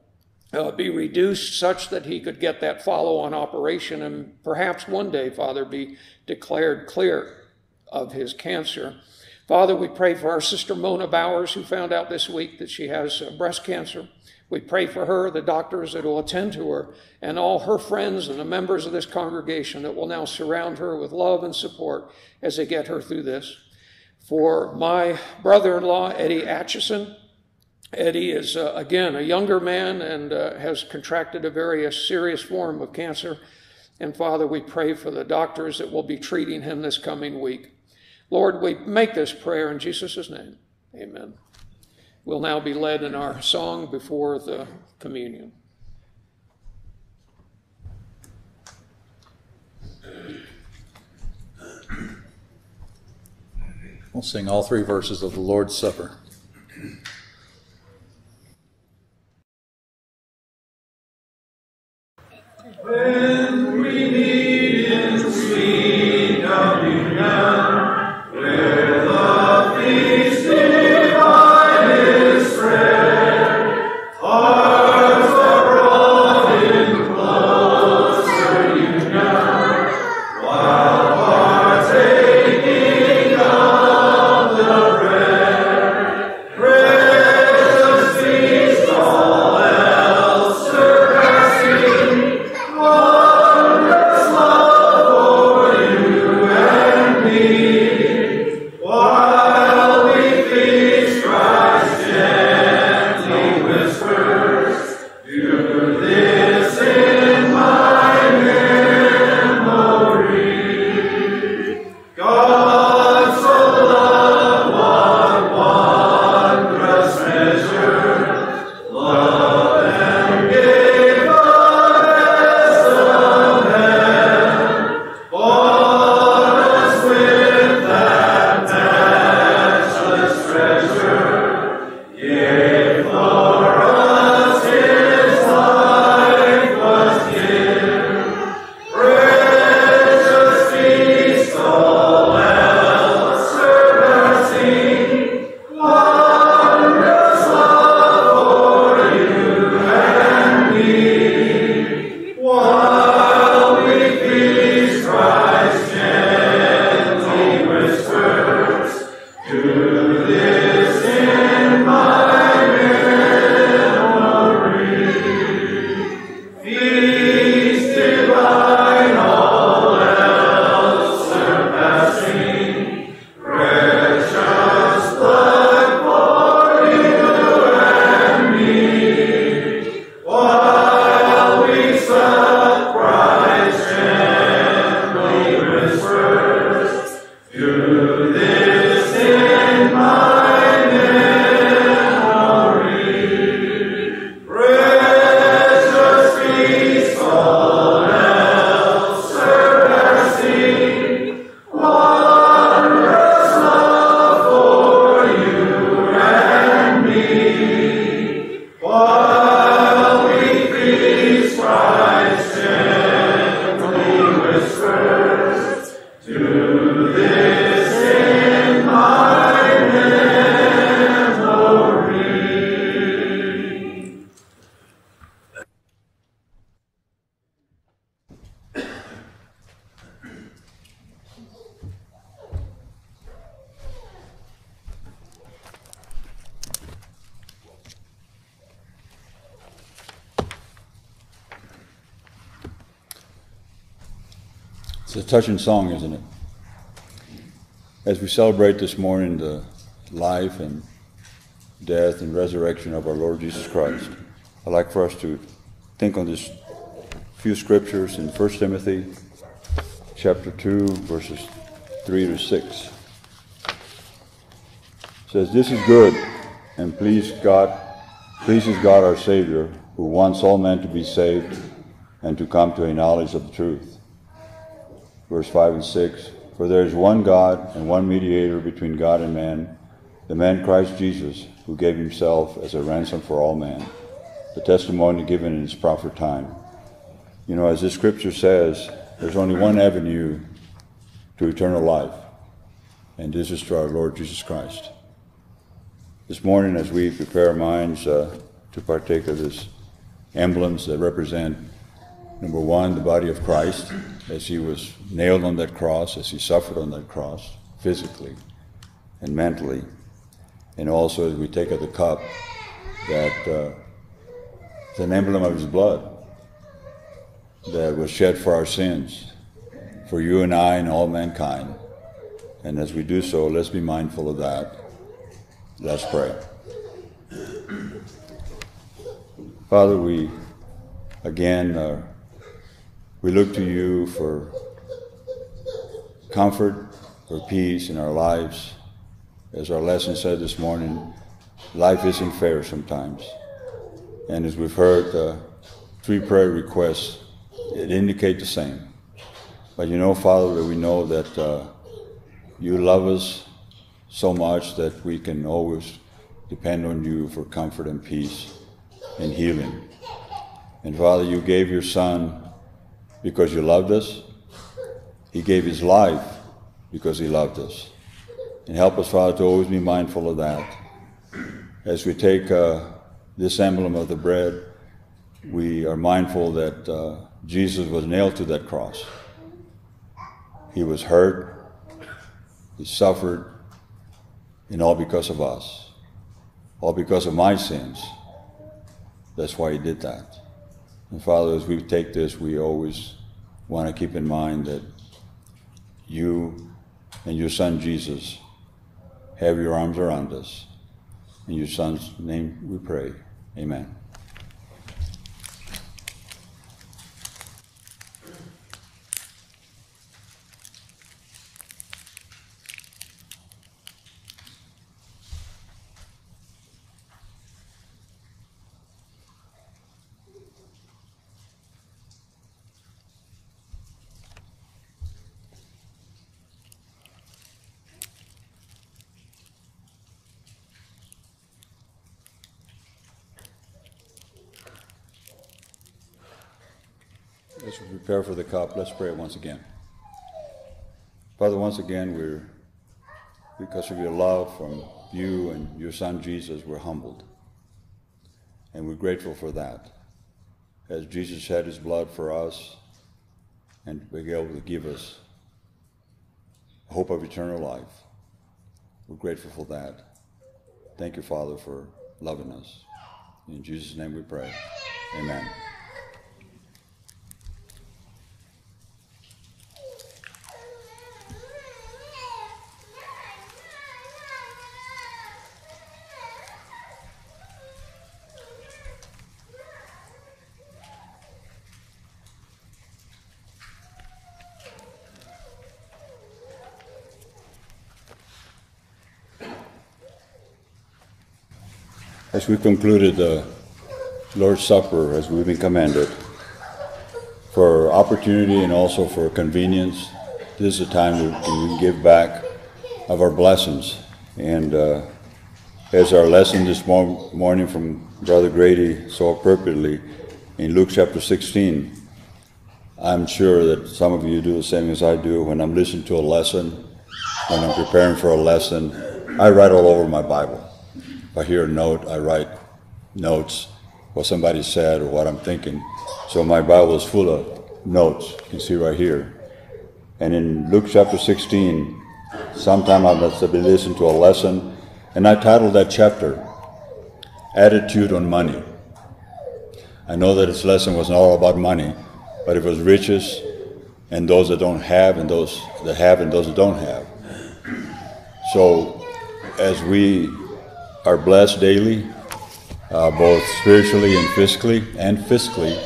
uh, be reduced such that he could get that follow on operation and perhaps one day, Father, be declared clear of his cancer. Father, we pray for our sister Mona Bowers, who found out this week that she has uh, breast cancer. We pray for her, the doctors that will attend to her, and all her friends and the members of this congregation that will now surround her with love and support as they get her through this. For my brother in law, Eddie Atchison, Eddie is, uh, again, a younger man and uh, has contracted a very serious form of cancer. And Father, we pray for the doctors that will be treating him this coming week. Lord, we make this prayer in Jesus' name. Amen will now be led in our song before the communion. We'll sing all three verses of the Lord's Supper. Touching song, isn't it? As we celebrate this morning the life and death and resurrection of our Lord Jesus Christ, I'd like for us to think on this few scriptures in 1 Timothy chapter 2, verses 3 to 6. It says, This is good and please God, pleases God our Savior, who wants all men to be saved and to come to a knowledge of the truth. Verse 5 and 6 For there is one God and one mediator between God and man, the man Christ Jesus, who gave himself as a ransom for all men, the testimony given in his proper time. You know, as this scripture says, there's only one avenue to eternal life, and this is through our Lord Jesus Christ. This morning, as we prepare our minds uh, to partake of this emblems that represent, number one, the body of Christ, as he was nailed on that cross, as he suffered on that cross, physically and mentally, and also as we take of the cup, that uh, it's an emblem of his blood that was shed for our sins, for you and I and all mankind. And as we do so, let's be mindful of that. Let's pray. Father, we again uh, we look to you for comfort, for peace in our lives. As our lesson said this morning, life isn't fair sometimes. And as we've heard, uh, three prayer requests it indicate the same. But you know, Father, that we know that uh, you love us so much that we can always depend on you for comfort and peace and healing. And Father, you gave your Son because you loved us. He gave his life because he loved us. And help us, Father, to always be mindful of that. As we take uh, this emblem of the bread, we are mindful that uh, Jesus was nailed to that cross. He was hurt, he suffered, and all because of us, all because of my sins. That's why he did that. And Father, as we take this, we always want to keep in mind that you and your Son Jesus have your arms around us. In your Son's name we pray. Amen. Prepare for the cup, let's pray once again. Father, once again, we're, because of your love from you and your Son Jesus, we're humbled. And we're grateful for that. As Jesus shed his blood for us and be able to give us hope of eternal life, we're grateful for that. Thank you, Father, for loving us. In Jesus' name we pray. Amen. As we concluded the Lord's Supper, as we've been commanded, for opportunity and also for convenience, this is a time we can give back of our blessings. And uh, as our lesson this mor- morning from Brother Grady so appropriately in Luke chapter 16, I'm sure that some of you do the same as I do. When I'm listening to a lesson, when I'm preparing for a lesson, I write all over my Bible. If I hear a note, I write notes, what somebody said or what I'm thinking. So my Bible is full of notes. You can see right here. And in Luke chapter 16, sometime I must have been listening to a lesson, and I titled that chapter, Attitude on Money. I know that this lesson was not all about money, but it was riches and those that don't have, and those that have, and those that don't have. So, as we are blessed daily, uh, both spiritually and physically, and fiscally,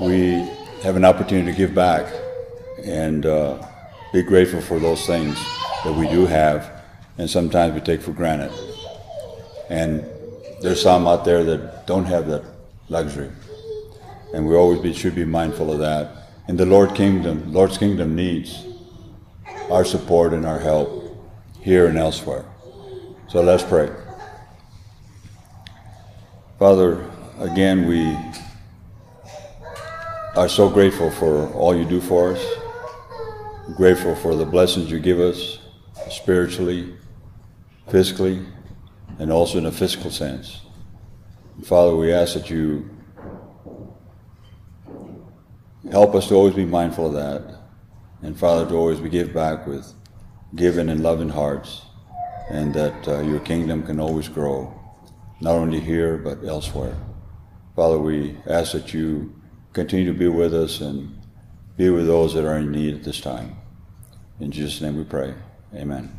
we have an opportunity to give back and uh, be grateful for those things that we do have, and sometimes we take for granted. And there's some out there that don't have that luxury, and we always be, should be mindful of that. And the Lord Kingdom, Lord's Kingdom needs our support and our help here and elsewhere. So let's pray. Father, again, we are so grateful for all you do for us, grateful for the blessings you give us spiritually, physically, and also in a physical sense. Father, we ask that you help us to always be mindful of that. And Father, to always be give back with giving and loving hearts, and that uh, your kingdom can always grow, not only here but elsewhere. Father, we ask that you continue to be with us and be with those that are in need at this time. In Jesus' name we pray. Amen.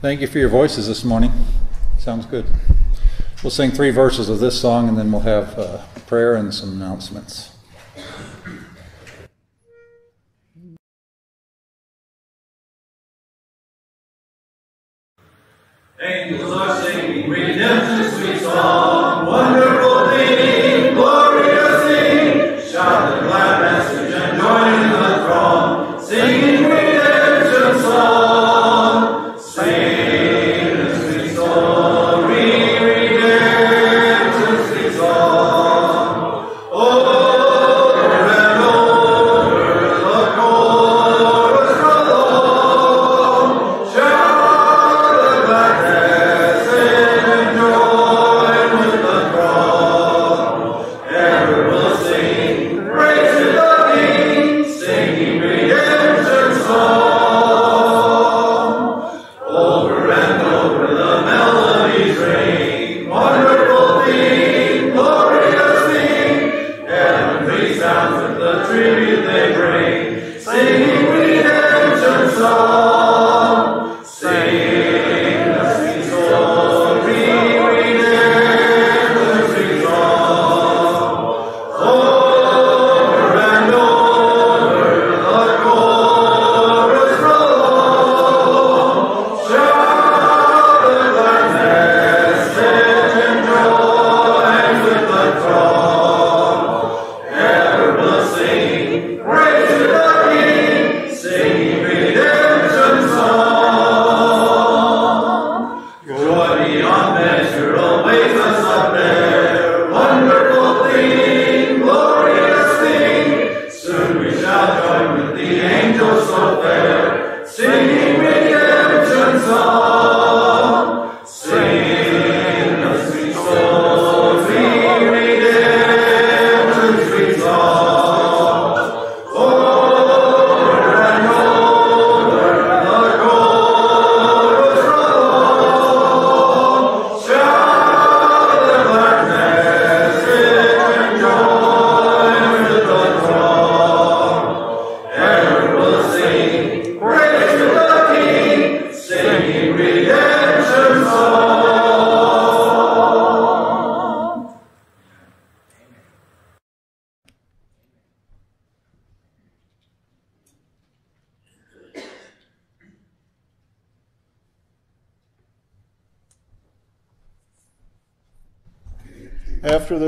Thank you for your voices this morning. Sounds good. We'll sing three verses of this song and then we'll have uh, prayer and some announcements.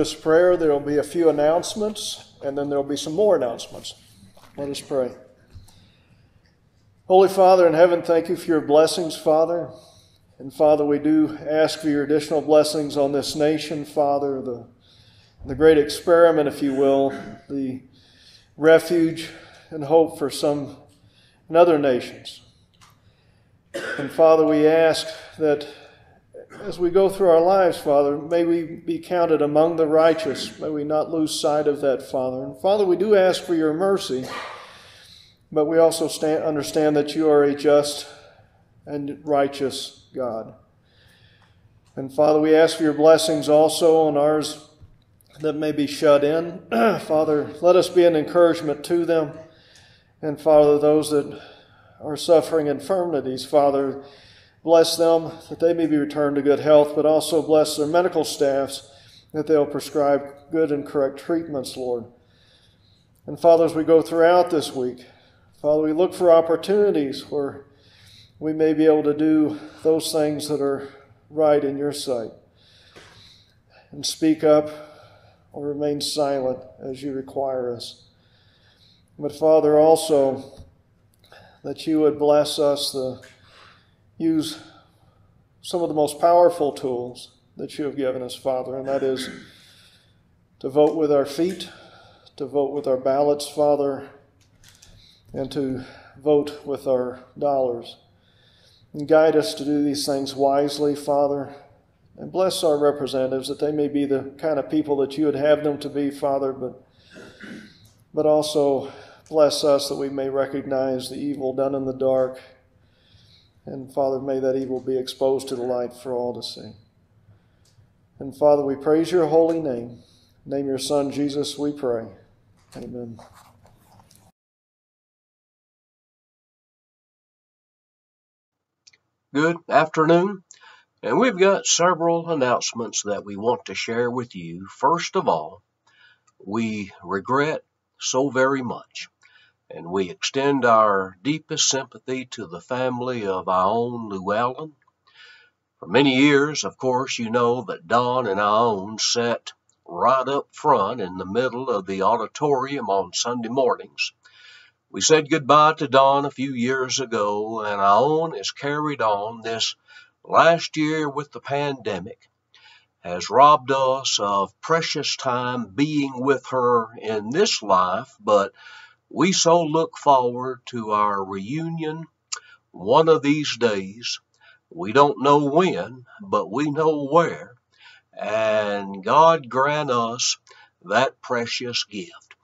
This prayer, there will be a few announcements, and then there will be some more announcements. Let us pray. Holy Father in heaven, thank you for your blessings, Father. And Father, we do ask for your additional blessings on this nation, Father, the, the great experiment, if you will, the refuge and hope for some in other nations. And Father, we ask that as we go through our lives, Father, may we be counted among the righteous. May we not lose sight of that, Father. And Father, we do ask for your mercy but we also stand, understand that you are a just and righteous God. And Father, we ask for your blessings also on ours that may be shut in. Father, let us be an encouragement to them. And Father, those that are suffering infirmities, Father, bless them that they may be returned to good health, but also bless their medical staffs that they'll prescribe good and correct treatments, Lord. And Father, as we go throughout this week, Father, we look for opportunities where we may be able to do those things that are right in your sight and speak up or remain silent as you require us. But Father, also that you would bless us to use some of the most powerful tools that you have given us, Father, and that is to vote with our feet, to vote with our ballots, Father, and to vote with our dollars. And guide us to do these things wisely, Father. And bless our representatives that they may be the kind of people that you would have them to be, Father, but, but also bless us that we may recognize the evil done in the dark. And Father, may that evil be exposed to the light for all to see. And Father, we praise your holy name. Name your Son, Jesus, we pray. Amen. Good afternoon. And we've got several announcements that we want to share with you. First of all, we regret so very much and we extend our deepest sympathy to the family of our Ione Llewellyn. For many years, of course, you know that Don and Ione sat right up front in the middle of the auditorium on Sunday mornings we said goodbye to Don a few years ago, and Ione has carried on this last year with the pandemic has robbed us of precious time being with her in this life, but we so look forward to our reunion one of these days. We don't know when, but we know where. And God grant us that precious gift.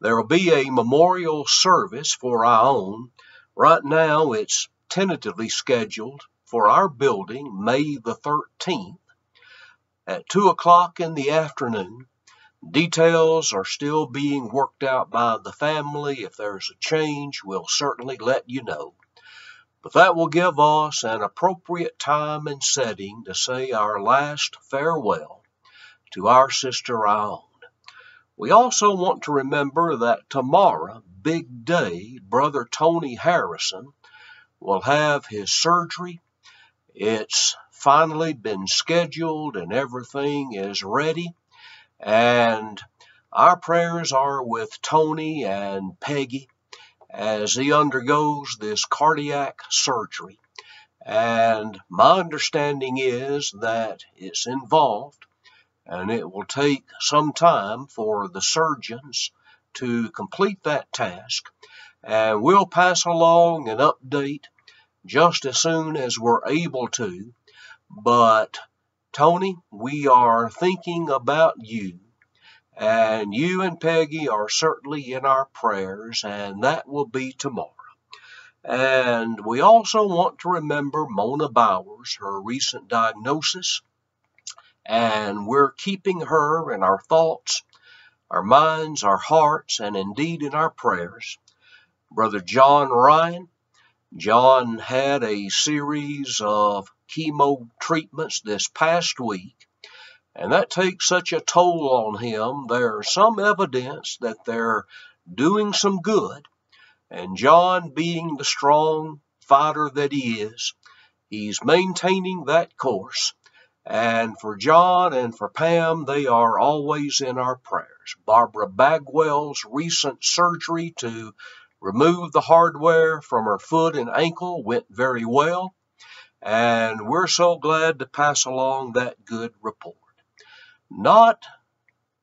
There will be a memorial service for our Ione. Right now, it's tentatively scheduled for our building May the 13th at 2 o'clock in the afternoon. Details are still being worked out by the family. If there's a change, we'll certainly let you know. But that will give us an appropriate time and setting to say our last farewell to our sister Ione. We also want to remember that tomorrow, big day, Brother Tony Harrison will have his surgery. It's finally been scheduled and everything is ready. And our prayers are with Tony and Peggy as he undergoes this cardiac surgery. And my understanding is that it's involved and it will take some time for the surgeons to complete that task. And we'll pass along an update just as soon as we're able to. But Tony, we are thinking about you. And you and Peggy are certainly in our prayers, and that will be tomorrow. And we also want to remember Mona Bowers, her recent diagnosis and we're keeping her in our thoughts, our minds, our hearts, and indeed in our prayers. Brother John Ryan, John had a series of chemo treatments this past week, and that takes such a toll on him. There's some evidence that they're doing some good, and John, being the strong fighter that he is, he's maintaining that course and for John and for Pam, they are always in our prayers. Barbara Bagwell's recent surgery to remove the hardware from her foot and ankle went very well. And we're so glad to pass along that good report. Not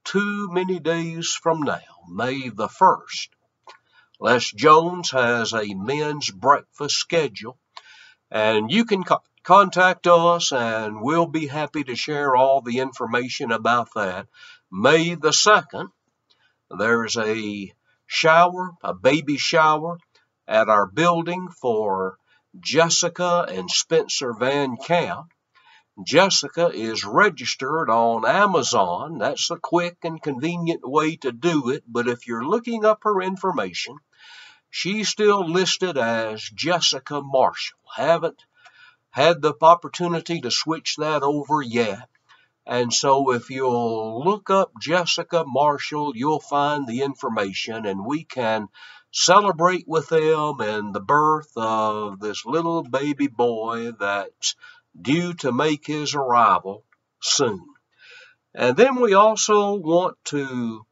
too many days from now, May the 1st, Les Jones has a men's breakfast schedule. And you can contact us and we'll be happy to share all the information about that. May the 2nd, there's a shower, a baby shower at our building for Jessica and Spencer Van Camp. Jessica is registered on Amazon. That's a quick and convenient way to do it. But if you're looking up her information, she's still listed as Jessica Marshall. Haven't had the opportunity to switch that over yet. And so if you'll look up Jessica Marshall, you'll find the information and we can celebrate with them and the birth of this little baby boy that's due to make his arrival soon. And then we also want to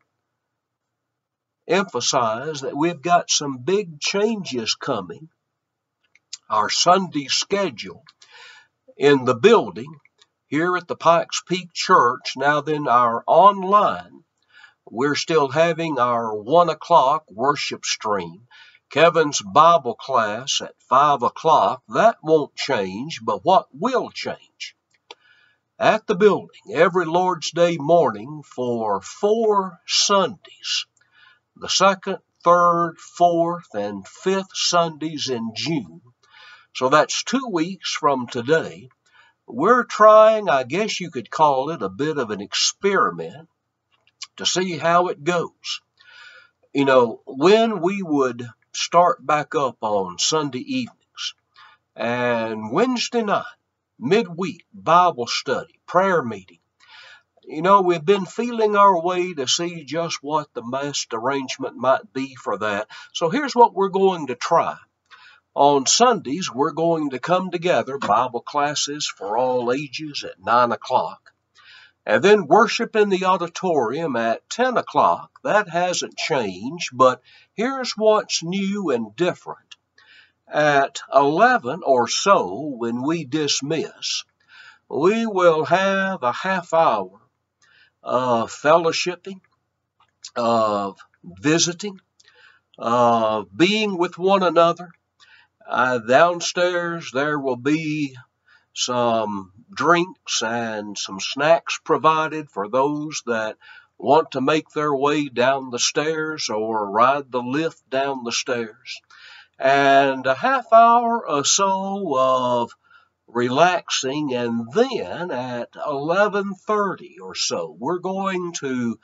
emphasize that we've got some big changes coming. Our Sunday schedule in the building here at the Pikes Peak Church, now then our online, we're still having our one o'clock worship stream. Kevin's Bible class at five o'clock, that won't change, but what will change? At the building every Lord's Day morning for four Sundays, the second, third, fourth, and fifth Sundays in June. So that's two weeks from today. We're trying, I guess you could call it, a bit of an experiment to see how it goes. You know, when we would start back up on Sunday evenings and Wednesday night, midweek Bible study, prayer meeting, you know, we've been feeling our way to see just what the best arrangement might be for that. So here's what we're going to try. On Sundays, we're going to come together, Bible classes for all ages at 9 o'clock, and then worship in the auditorium at 10 o'clock. That hasn't changed, but here's what's new and different. At 11 or so, when we dismiss, we will have a half hour of fellowshipping, of visiting, of being with one another. Uh, downstairs, there will be some drinks and some snacks provided for those that want to make their way down the stairs or ride the lift down the stairs. And a half hour or so of relaxing and then at 11:30 or so we're going to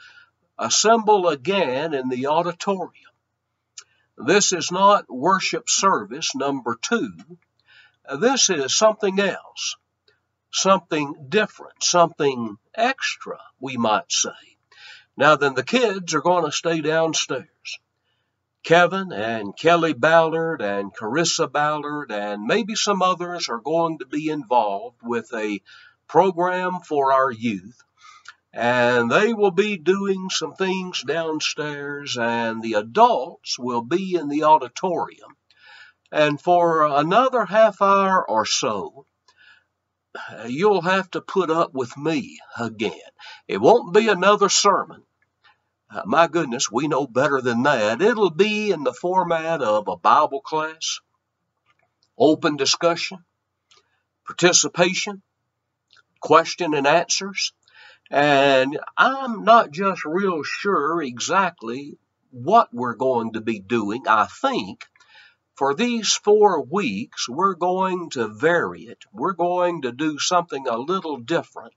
assemble again in the auditorium. This is not worship service number 2. This is something else. Something different, something extra, we might say. Now then the kids are going to stay downstairs. Kevin and Kelly Ballard and Carissa Ballard and maybe some others are going to be involved with a program for our youth. And they will be doing some things downstairs, and the adults will be in the auditorium. And for another half hour or so, you'll have to put up with me again. It won't be another sermon. Uh, my goodness, we know better than that. It'll be in the format of a Bible class, open discussion, participation, question and answers. And I'm not just real sure exactly what we're going to be doing. I think for these four weeks, we're going to vary it. We're going to do something a little different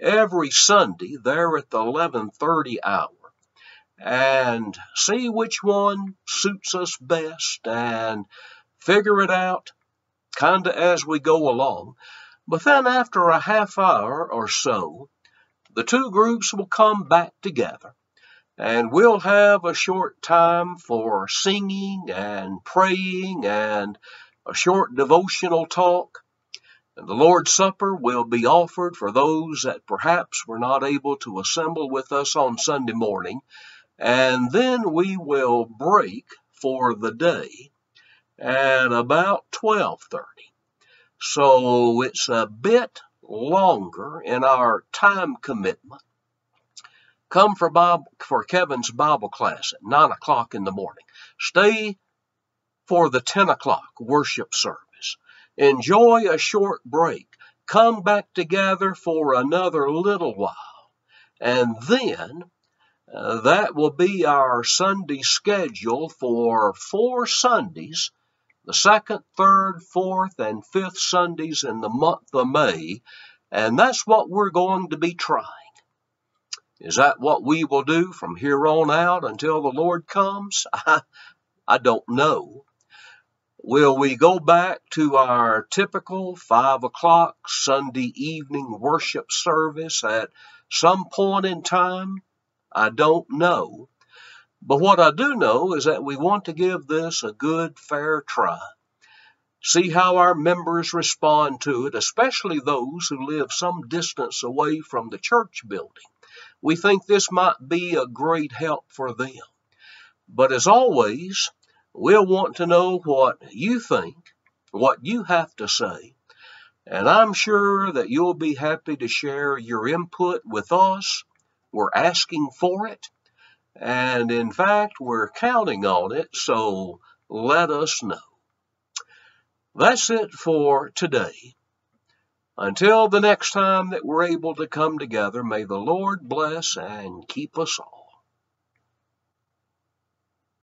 every Sunday there at the 1130 hour and see which one suits us best and figure it out kind of as we go along. But then after a half hour or so, the two groups will come back together and we'll have a short time for singing and praying and a short devotional talk. And the Lord's Supper will be offered for those that perhaps were not able to assemble with us on Sunday morning and then we will break for the day at about 12:30. So it's a bit longer in our time commitment. Come for Bob for Kevin's Bible class at nine o'clock in the morning. Stay for the 10 o'clock worship service. Enjoy a short break. Come back together for another little while. And then Uh, that will be our Sunday schedule for four Sundays, the second, third, fourth, and fifth Sundays in the month of May, and that's what we're going to be trying. Is that what we will do from here on out until the Lord comes? I, I don't know. Will we go back to our typical five o'clock Sunday evening worship service at some point in time? I don't know. But what I do know is that we want to give this a good, fair try. See how our members respond to it, especially those who live some distance away from the church building. We think this might be a great help for them. But as always, We'll want to know what you think, what you have to say, and I'm sure that you'll be happy to share your input with us. We're asking for it, and in fact, we're counting on it, so let us know. That's it for today. Until the next time that we're able to come together, may the Lord bless and keep us all.